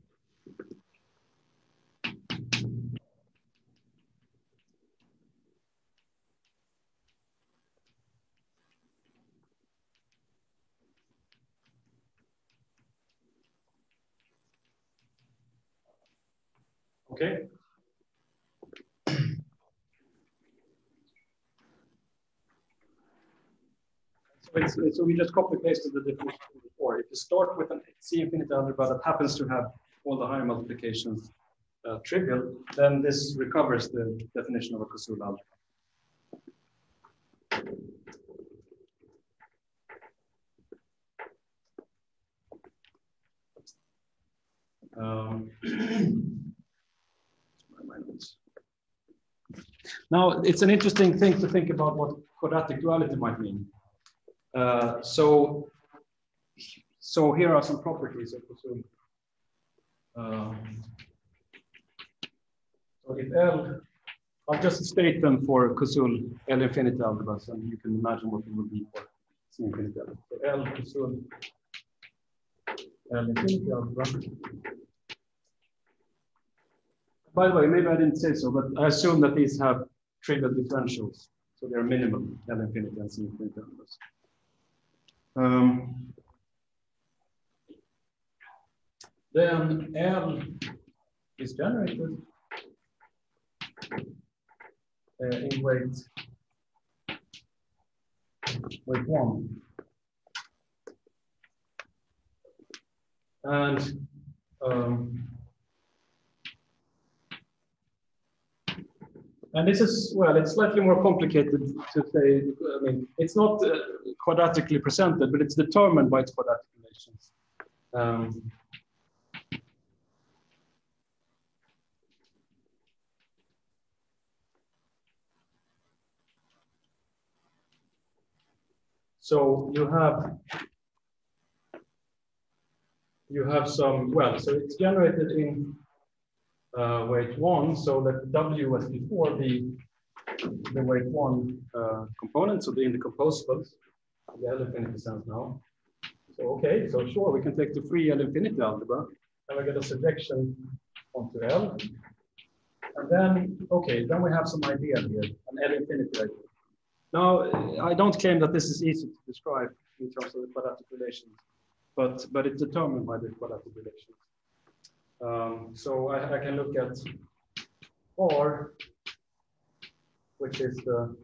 Okay. So, so we just copy pasted the definition before. If you start with an C infinity algebra that happens to have all the higher multiplications uh, trivial, then this recovers the definition of a Koszul algebra. Um, *clears throat* Now, it's an interesting thing to think about what quadratic duality might mean. Uh, so, so here are some properties. Um, so if L, I'll just state them for Koszul L infinity algebras, and you can imagine what it would be for C infinity algebra. So L Koszul L infinity algebra. By the way, maybe I didn't say so, but I assume that these have trivial differentials. So they're minimum L infinity and C infinity algebras. Um, then L is generated uh, in weight weight one. And um, And this is, well, it's slightly more complicated to say. I mean, it's not uh, quadratically presented, but it's determined by its quadratic relations. Um, so you have you have some, well, so it's generated in uh, weight one, so let W as before be the weight one uh, component, so being the indecomposables, the L infinity sense now. So okay, so sure, we can take the free L infinity algebra, and we get a surjection onto L. And then, okay, then we have some idea here, an L infinity idea. Now, I don't claim that this is easy to describe in terms of the quadratic relations, but, but it's determined by the quadratic relations. Um, so I, I, can look at R, which is the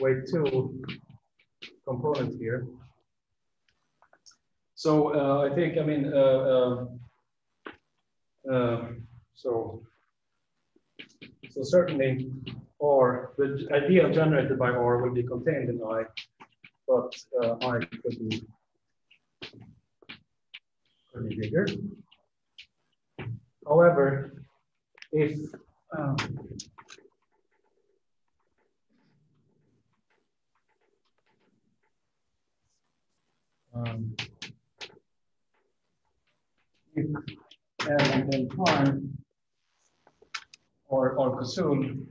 weight two component here. So uh, I think, I mean, uh, uh, so, so certainly R, the ideal generated by R will be contained in I, but uh, I could be, could be bigger. However, if um, um, if L then prime or or Koszul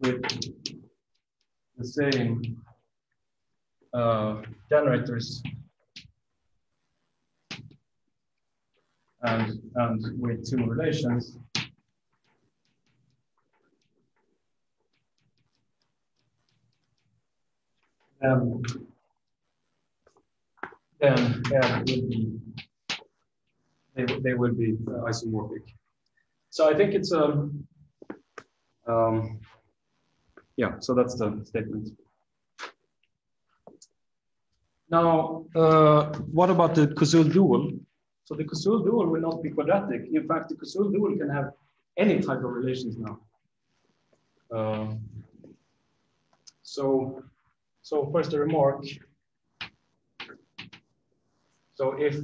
with the same uh, generators and, and with two relations. Um, then be they, they will be uh, isomorphic. So I think it's a um, um, yeah. So that's the statement. Now, uh, what about the Koszul dual? So the Koszul dual will not be quadratic. In fact, the Koszul dual can have any type of relations now. Um, so, so first a remark. So if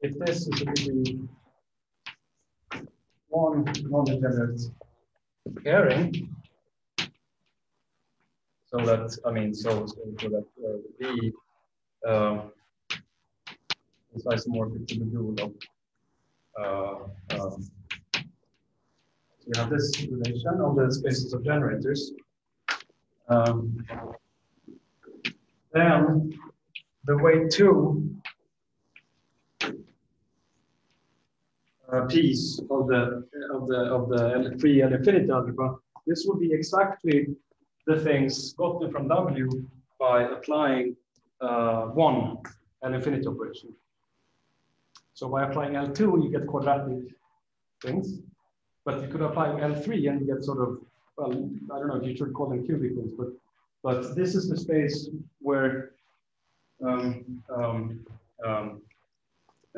if this is a one non-degenerate pairing, so that I mean, so so, that uh, V uh, is isomorphic to the dual of uh, um, so we have this relation of the spaces of generators. Um, then the way two uh, piece of the of the of the free L infinity algebra, this would be exactly the things gotten from W by applying uh, one L infinity operation. So by applying L2, you get quadratic things, but you could apply L3 and you get sort of, well, I don't know if you should call them cubic but but this is the space where, um, um, um,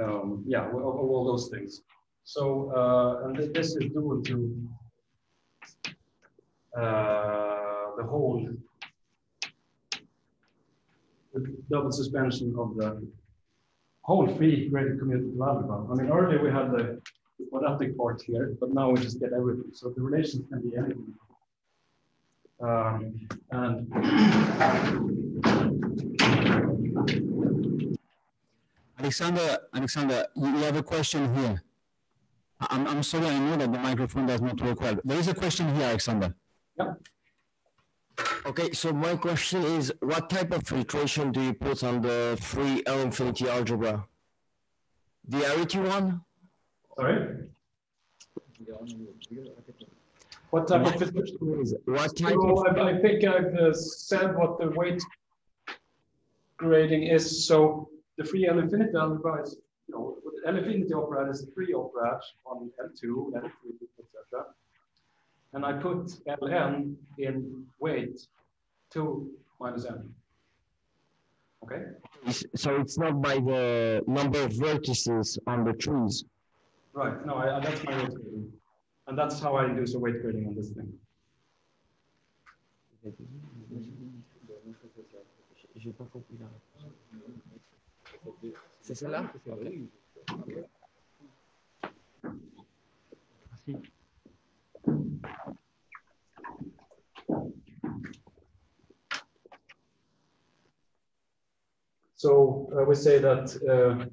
um, yeah, of all those things. So, uh, and th- this is due to uh, the whole the double suspension of the whole free graded commutative algebra. I mean, earlier we had the quadratic part here, but now we just get everything. So the relations can be anything. Um, and Alexander, Alexander, you have a question here. I'm, I'm sorry, I know that the microphone does not work well. There is a question here, Alexander. Okay, so my question is, what type of filtration do you put on the free L infinity algebra? The arity one? sorry. What type of filtration? Is- What type So of, I, I think I've uh, said what the weight grading is. So the free L infinity algebra is, you know, L infinity operator is three operators on L2, L3, etc. And I put Ln in weight two minus n. Okay. so it's not by the number of vertices on the trees? Right. No, I, I- that's my weight grading, and that's how I induce a weight grading on this thing. C'est celle-là? So uh, we say that uh,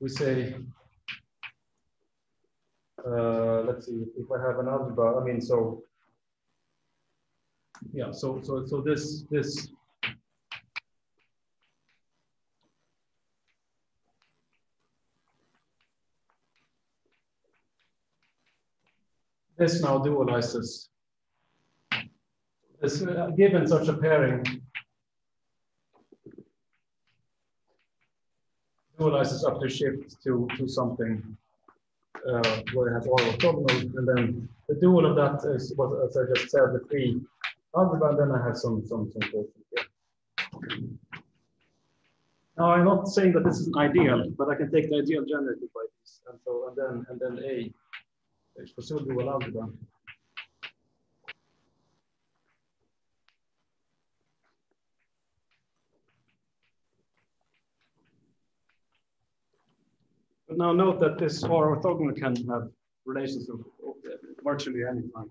we say uh, let's see if I have an algebra. I mean, so yeah. So so so this this this now dualizes. This, uh, given such a pairing, dualizes up to shift to, to something uh, where it has all orthogonal, and then the dual of that is what, as I just said, the free algebra, and then I have some some some quotient here. Now I'm not saying that this is ideal, but I can take the ideal generated by this, and so and then and then A is for dual algebra. Now note that this R orthogonal can have relations of of virtually any time.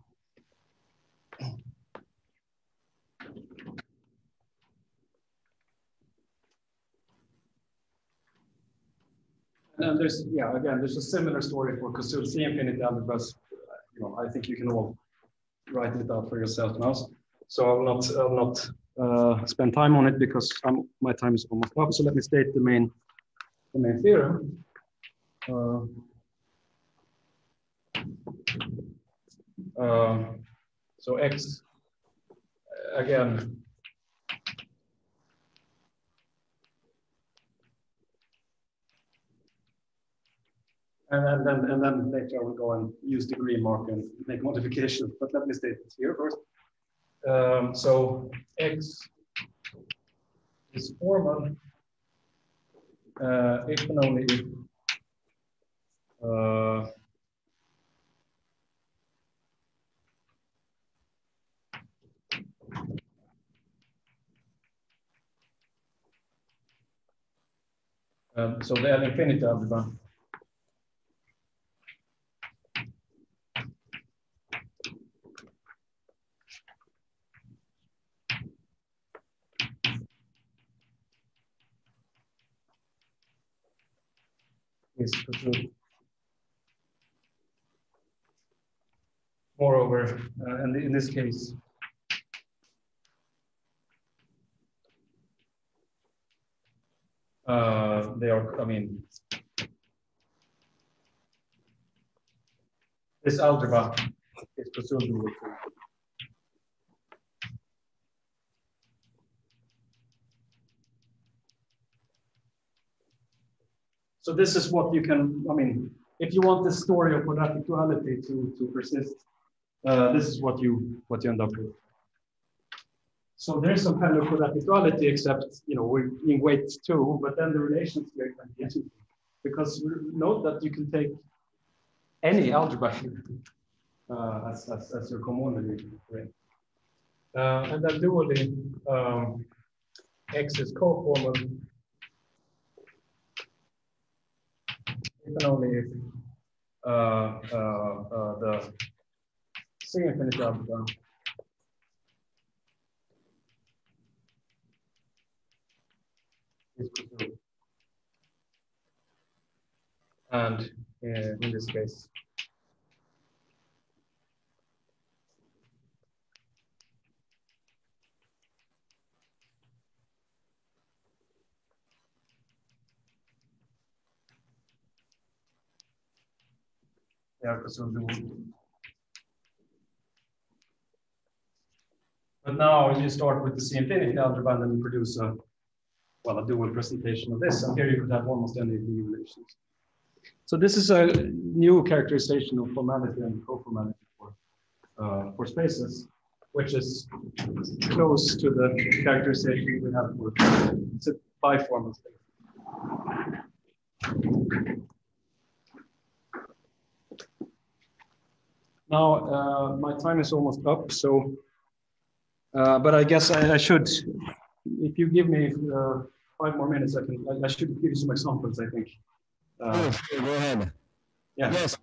And there's, yeah, again, there's a similar story for Koszul C infinity algebras. You know, I think you can all write it out for yourself now. So I will not, I will not uh, spend time on it because I'm, my time is almost up. So let me state the main, the main theorem. Uh, um, so X, again, and then, then, and then later I will go and use the green mark and make modifications. But let me state it here first. Um, so X is formal uh, if and only if uh, um, so they L infinite algebra is pursued. Moreover, uh, and in this case, uh, they are, I mean, this algebra is be true. So this is what you can, I mean, if you want the story of quadratic duality to, to persist, uh, this is what you what you end up with. So there's some kind of quadratic duality, except you know we're in weight two, but then the relations here can be anything. Because note that you can take any algebra *laughs* here uh, as, as, as your commodity ring. Uh, and then dually, um, x is co-formal if and only if uh, uh, uh, the C infinity algebra is preserved. And in this case, they are presumed dual. But now you start with the C infinity algebra and then you produce a, well, a dual presentation of this. And here you could have almost any relations. So this is a new characterization of formality and co-formality for, uh, for spaces, which is close to the characterization we have for biformal space. Now, uh, my time is almost up, so, uh, but I guess I, I, should, if you give me uh, five more minutes, I can, I, I, should give you some examples, I think. Uh, sure, go ahead. Yeah. Yes.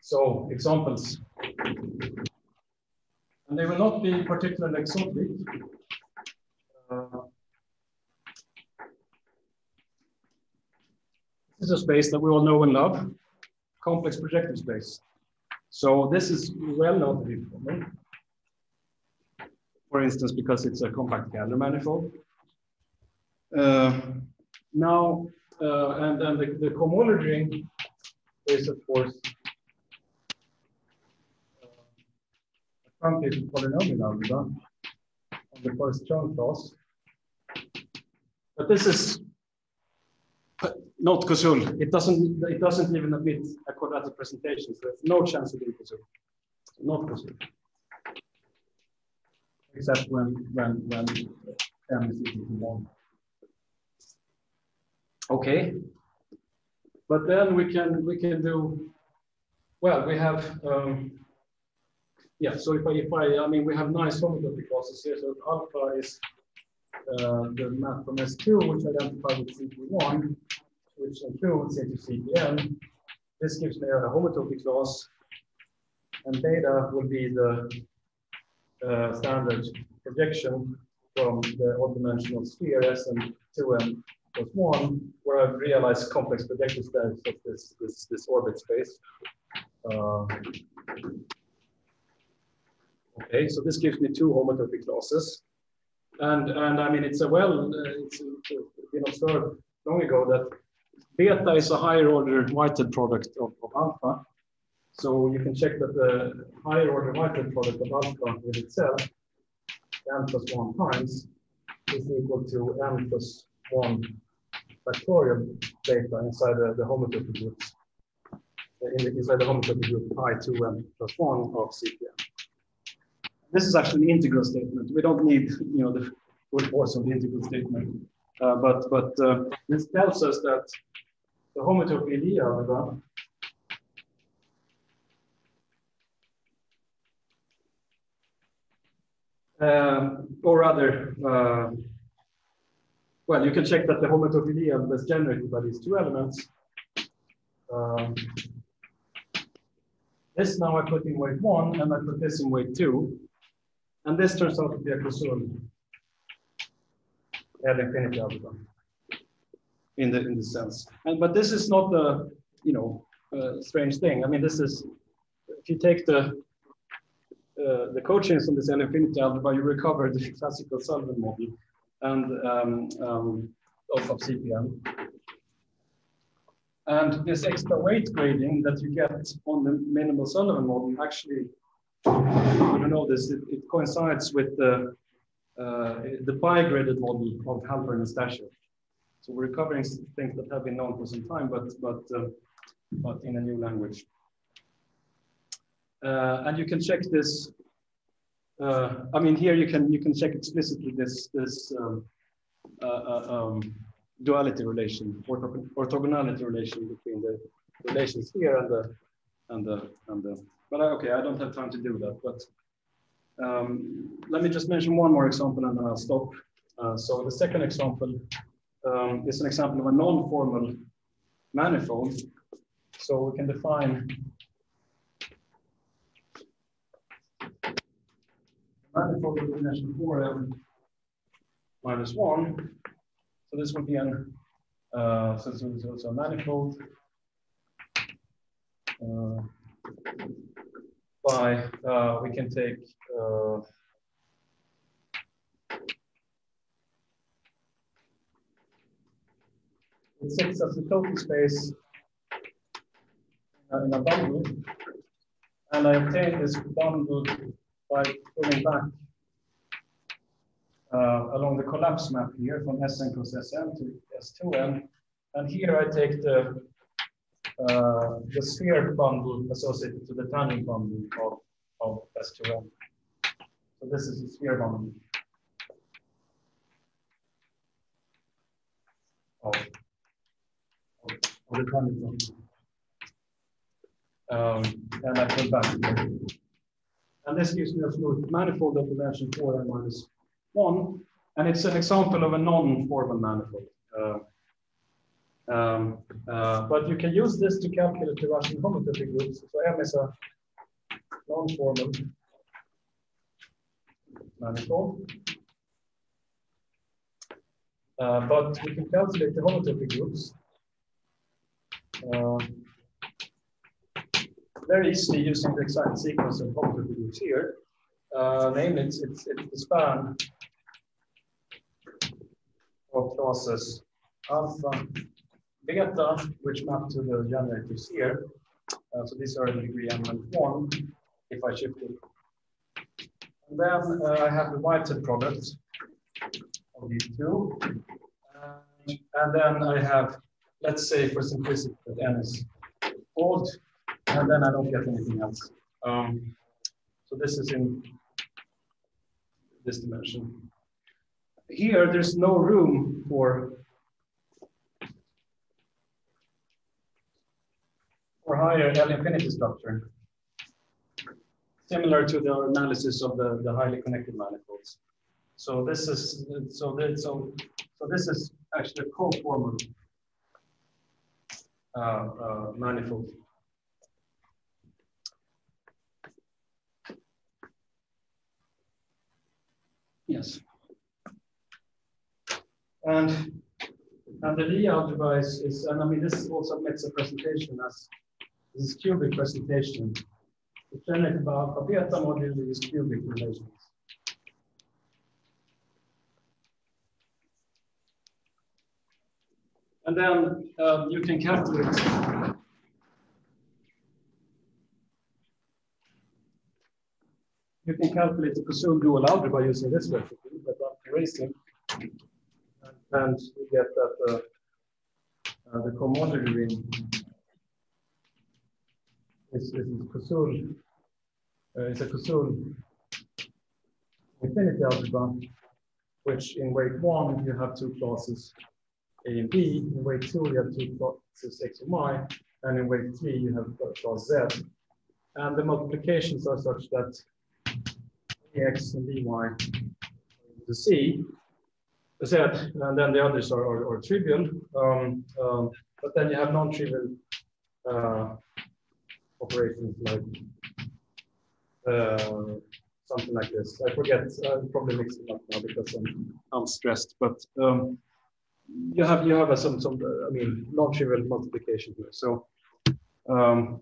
So, examples. And they will not be particularly exotic. Uh, This is a space that we all know and love, complex projective space. So this is well known for me. For instance, because it's a compact Galois manifold. Uh, now, uh, and then the, the cohomology is, of course, uh, a truncated polynomial algebra on the first Chern class. But this is not Koszul. It doesn't it doesn't even admit a quadratic presentation, so there's no chance of being Koszul. Not Koszul. Except when when when m is equal to one. Okay. But then we can we can do well, we have um, yeah, so if I if I I mean we have nice homotopy classes here. So alpha is uh, the map from S2, which identified with CP1 which includes into CPN. This gives me a homotopy class, and beta will be the uh, standard projection from the odd-dimensional sphere Sn2m plus 1, where I've realized complex projective states of this, this, this orbit space. Uh, okay, so this gives me two homotopy classes. And, and I mean, it's a well, uh, it's been observed long ago that Beta is a higher order Whitehead product of, of alpha. So you can check that the higher order Whitehead product of alpha with itself, n plus one times, is equal to n plus one factorial beta inside the, the homotopy groups. in the, inside the homotopy group pi 2n plus 1 of CPM. This is actually an integral statement. We don't need, you know, the full force of the integral statement. Uh, but but uh, this tells us that the homotopy Lie algebra um, or rather, uh, well, you can check that the homotopy algebra is generated by these two elements. Um, this now I put in weight one, and I put this in weight two, and this turns out to be a Koszul L infinity algebra in the in the sense. And but this is not a you know a strange thing. I mean, this is if you take the uh, the cochains on this L infinity algebra, you recover the classical Sullivan model and um, um, of, of CPM. And this extra weight grading that you get on the minimal Sullivan model actually, you don't know this, it, it coincides with the uh, the bi-graded model of Halperin and Stasheff. So we're covering things that have been known for some time, but but uh, but in a new language. Uh, and you can check this. Uh, I mean, here you can you can check explicitly this this um, uh, uh, um, duality relation, ortho orthogonality relation between the relations here and the and the and the. But okay, I don't have time to do that. But um, let me just mention one more example and then I'll stop. Uh, so the second example um, is an example of a non-formal manifold. So we can define manifold with dimension 4m minus 1. So this would be an uh, so, so, so manifold uh, by uh, we can take uh, it sits as a total space in a bundle, and I obtain this bundle by pulling back uh, along the collapse map here from Sn cross Sn to S2n, and here I take the uh, the sphere bundle associated to the tangent bundle of, of S2n. So this is the sphere bundle of, Um, and I put back. And this gives me a smooth manifold of dimension 4 and minus 1. And it's an example of a non-formal manifold. Uh, um, uh, but you can use this to calculate the rational homotopy groups. So M is a non-formal manifold. Uh, but we can calculate the homotopy groups uh, very easily using the exact sequence of groups here. Uh, it's, it's, it's the span of classes alpha beta, which map to the generators here. Uh, so these are in degree m and 1 if I shift it. And then uh, I have the Whitehead product of these two. And then I have, let's say for simplicity, that n is odd, and then I don't get anything else. Um, so this is in this dimension. Here, there's no room for or higher L infinity structure, similar to the analysis of the, the highly connected manifolds. So this is so this so so this is actually a co-formal Uh, uh, manifold. Yes. And and the Lie algebra is, is, and I mean, this also makes a presentation as this cubic presentation. It's generated by alpha beta module these cubic relations. And then um, you can calculate you can calculate the Koszul dual algebra by using this recipe that I'm erasing. And you get that uh, uh, the cohomology ring is, is Koszul, uh, it's a Koszul infinity algebra, which in weight one, you have two classes A and B. In weight two, you have two classes X and Y. And in weight three, you have class Z. And the multiplications are such that X and Dy to C, Z, and then the others are, are, are trivial. Um, um, but then you have non-trivial uh, operations like uh, something like this. I forget, I'm probably mixing up now because I'm, I'm stressed, but um, you have you have some some I mean non-trivial multiplication here. So um,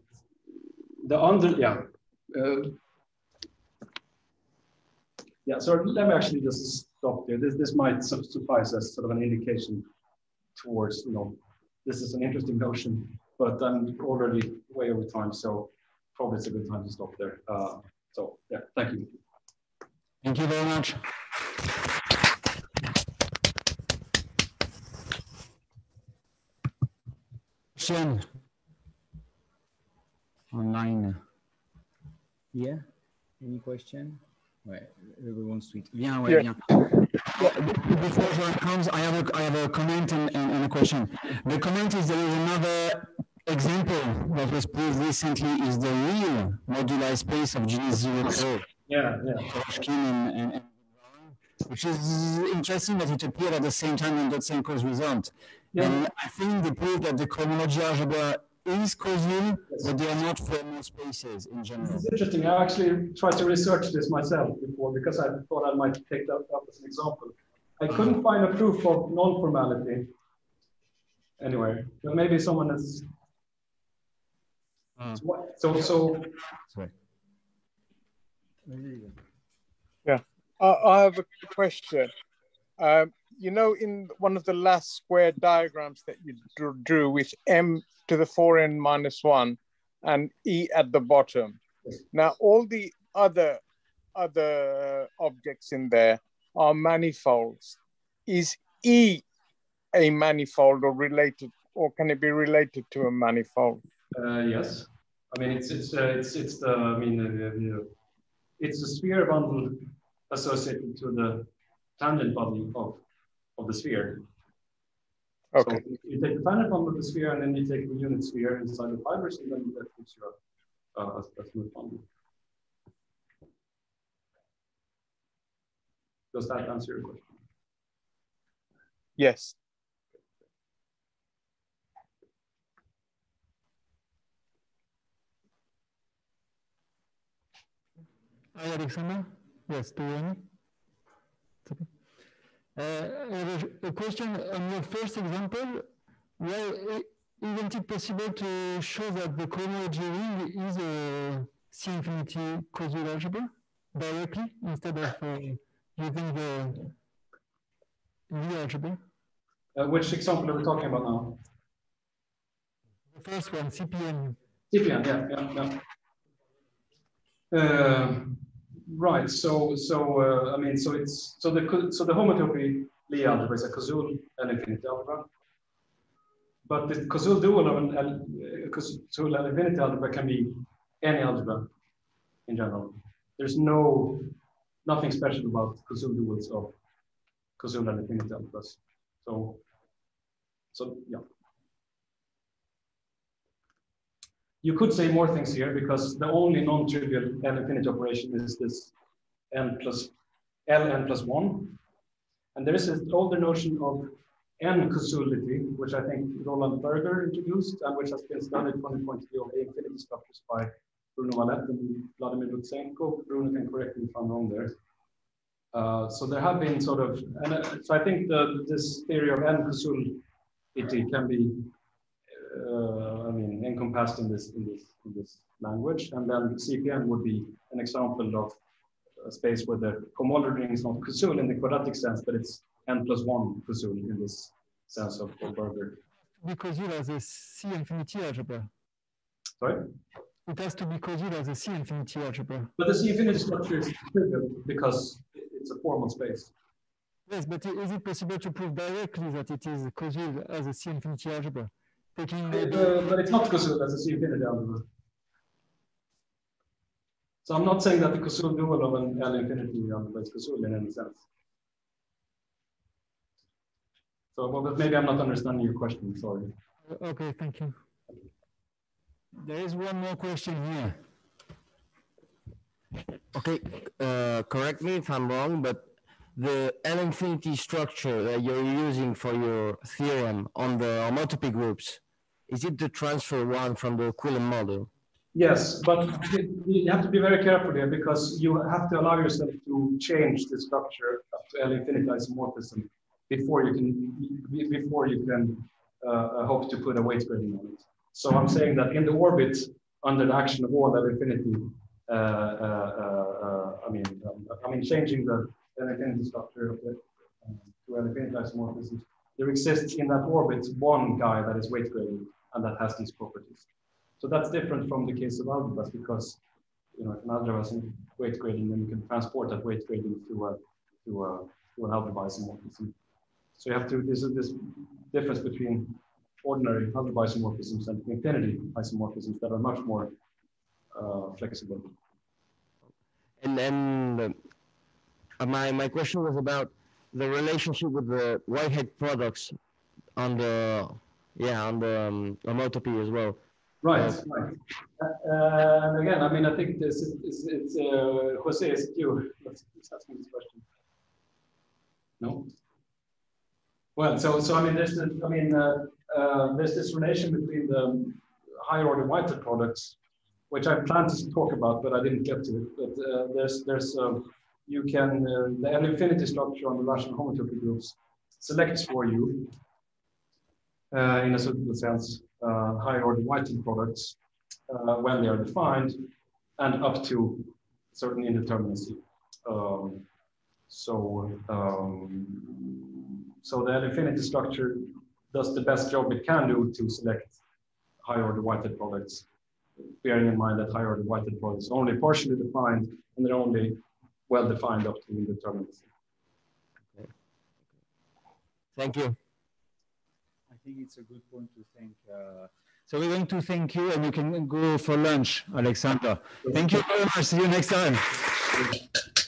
the under yeah uh, yeah. So let me actually just stop there. This this might suffice as sort of an indication towards you know this is an interesting notion, but I'm already way over time, so probably it's a good time to stop there. Uh, so yeah, thank you. Thank you very much. Question online. Yeah, any question? Ouais, everyone's sweet. Viens, ouais, Yeah. viens. Before Joan comes, I have a, I have a comment and, and, and a question. The comment is there is another example that was proved recently is the real moduli space of genus zero zero. Yeah, yeah. Which is interesting that it appeared at the same time in that same cause result. Yeah. And I think they prove that the cohomology algebra is Koszul, but they are not formal spaces in general. It's interesting. I actually tried to research this myself before because I thought I might take that up as an example. I couldn't find a proof of non-formality anywhere, but maybe someone has. Hmm. So what- So, so I, I have a question. Um, you know, in one of the last square diagrams that you drew, with m to the 4n minus 1 and e at the bottom. Now, all the other other objects in there are manifolds. Is e a manifold or related, or can it be related to a manifold? uh, yes, I mean it's it's uh, it's it's the I mean uh, it's a sphere bundle associated to the tangent bundle of of the sphere. Okay. So you take the tangent bundle of the sphere and then you take the unit sphere inside the fibers and then that gives you a, a, a smooth bundle. Does that answer your question? Yes. Hi, Alexander. Yes, do you hear me? Uh, I have a, a question on your first example. Well, isn't it possible to show that the cohomology ring is a C infinity Koszul algebra directly instead of uh, using the Lie algebra? Uh, which example are we talking about now? The first one, CPN. CPN, yeah, yeah, yeah. Uh, right. So, so uh, I mean, so it's so the so the homotopy Lie algebra is a Koszul L infinity algebra, but the Koszul dual of an uh, Koszul L infinity algebra can be any algebra in general. There's no nothing special about Koszul duals of Koszul L infinity algebras. So, so yeah. You could say more things here because the only non-trivial n infinity operation is this n plus ln plus one. And there is an older notion of n Koszulity, which I think Roland Berger introduced and which has been studied from the point of view of A infinity structures by Bruno Vallette and Vladimir Dotsenko. Bruno can correct me if I'm wrong there. Uh, so there have been sort of, and uh, so I think the, this theory of n Koszulity can be uh, I mean, encompassed in this in this in this language. And then CPN would be an example of a space where the ring is not Koszul in the quadratic sense, but it's n plus one Koszul in this sense of, of Berger. Be Koszul as a C infinity algebra. Sorry, It has to be Koszul as a C infinity algebra. but the C infinity structure is trivial because it's a formal space. Yes, but is it possible to prove directly that it is Koszul as a C infinity algebra? Taking maybe, Uh, but it's not Koszul as a C infinity algebra. So I'm not saying that the Koszul dual of an L infinity underlies Koszul in any sense. So, well, but maybe I'm not understanding your question, sorry. Okay, thank you. There is one more question here. Okay, uh, correct me if I'm wrong, but the L infinity structure that you're using for your theorem on the homotopy groups, is it the transfer one from the Coulomb model? Yes, but you- have to be very careful here because you have to allow yourself to change the structure up to L infinity isomorphism before you can, be- before you can uh, hope to put a weight grading on it. So I'm saying that in the orbit, under the action of all L infinity, uh, uh, uh, uh, I mean, um, I mean, changing the L infinity structure of the, um, to L infinity isomorphism, there exists in that orbit one guy that is weight grading and that has these properties. So that's different from the case of algebras because you know if an algebra has a weight grading, then you can transport that weight grading to a to a to an algebra isomorphism. So you have to this is this difference between ordinary algebra isomorphisms and infinity isomorphisms that are much more uh, flexible. And then my, my question was about the relationship with the Whitehead products on the, yeah, on the um, homotopy as well. Right, right. Uh, and again, I mean, I think this is it's, it's uh, Jose, is you? Let's, let's ask me this question. No. Well, so so I mean, there's the, I mean, uh, uh, there's this relation between the higher order Whitehead products, which I planned to talk about, but I didn't get to it. But uh, there's there's uh, you can uh, the L infinity structure on the rational homotopy groups selects for you uh, in a certain sense uh, higher order Whitehead products uh, when they are defined and up to certain indeterminacy. Um, so, um, so the infinity structure does the best job it can do to select higher order Whitehead products, bearing in mind that higher order Whitehead products are only partially defined and they're only well defined optimal to Okay. Thank you. I think it's a good point to thank. Uh, so we're going to thank you, and you can go for lunch, Alexander. Thank you very much. See you next time.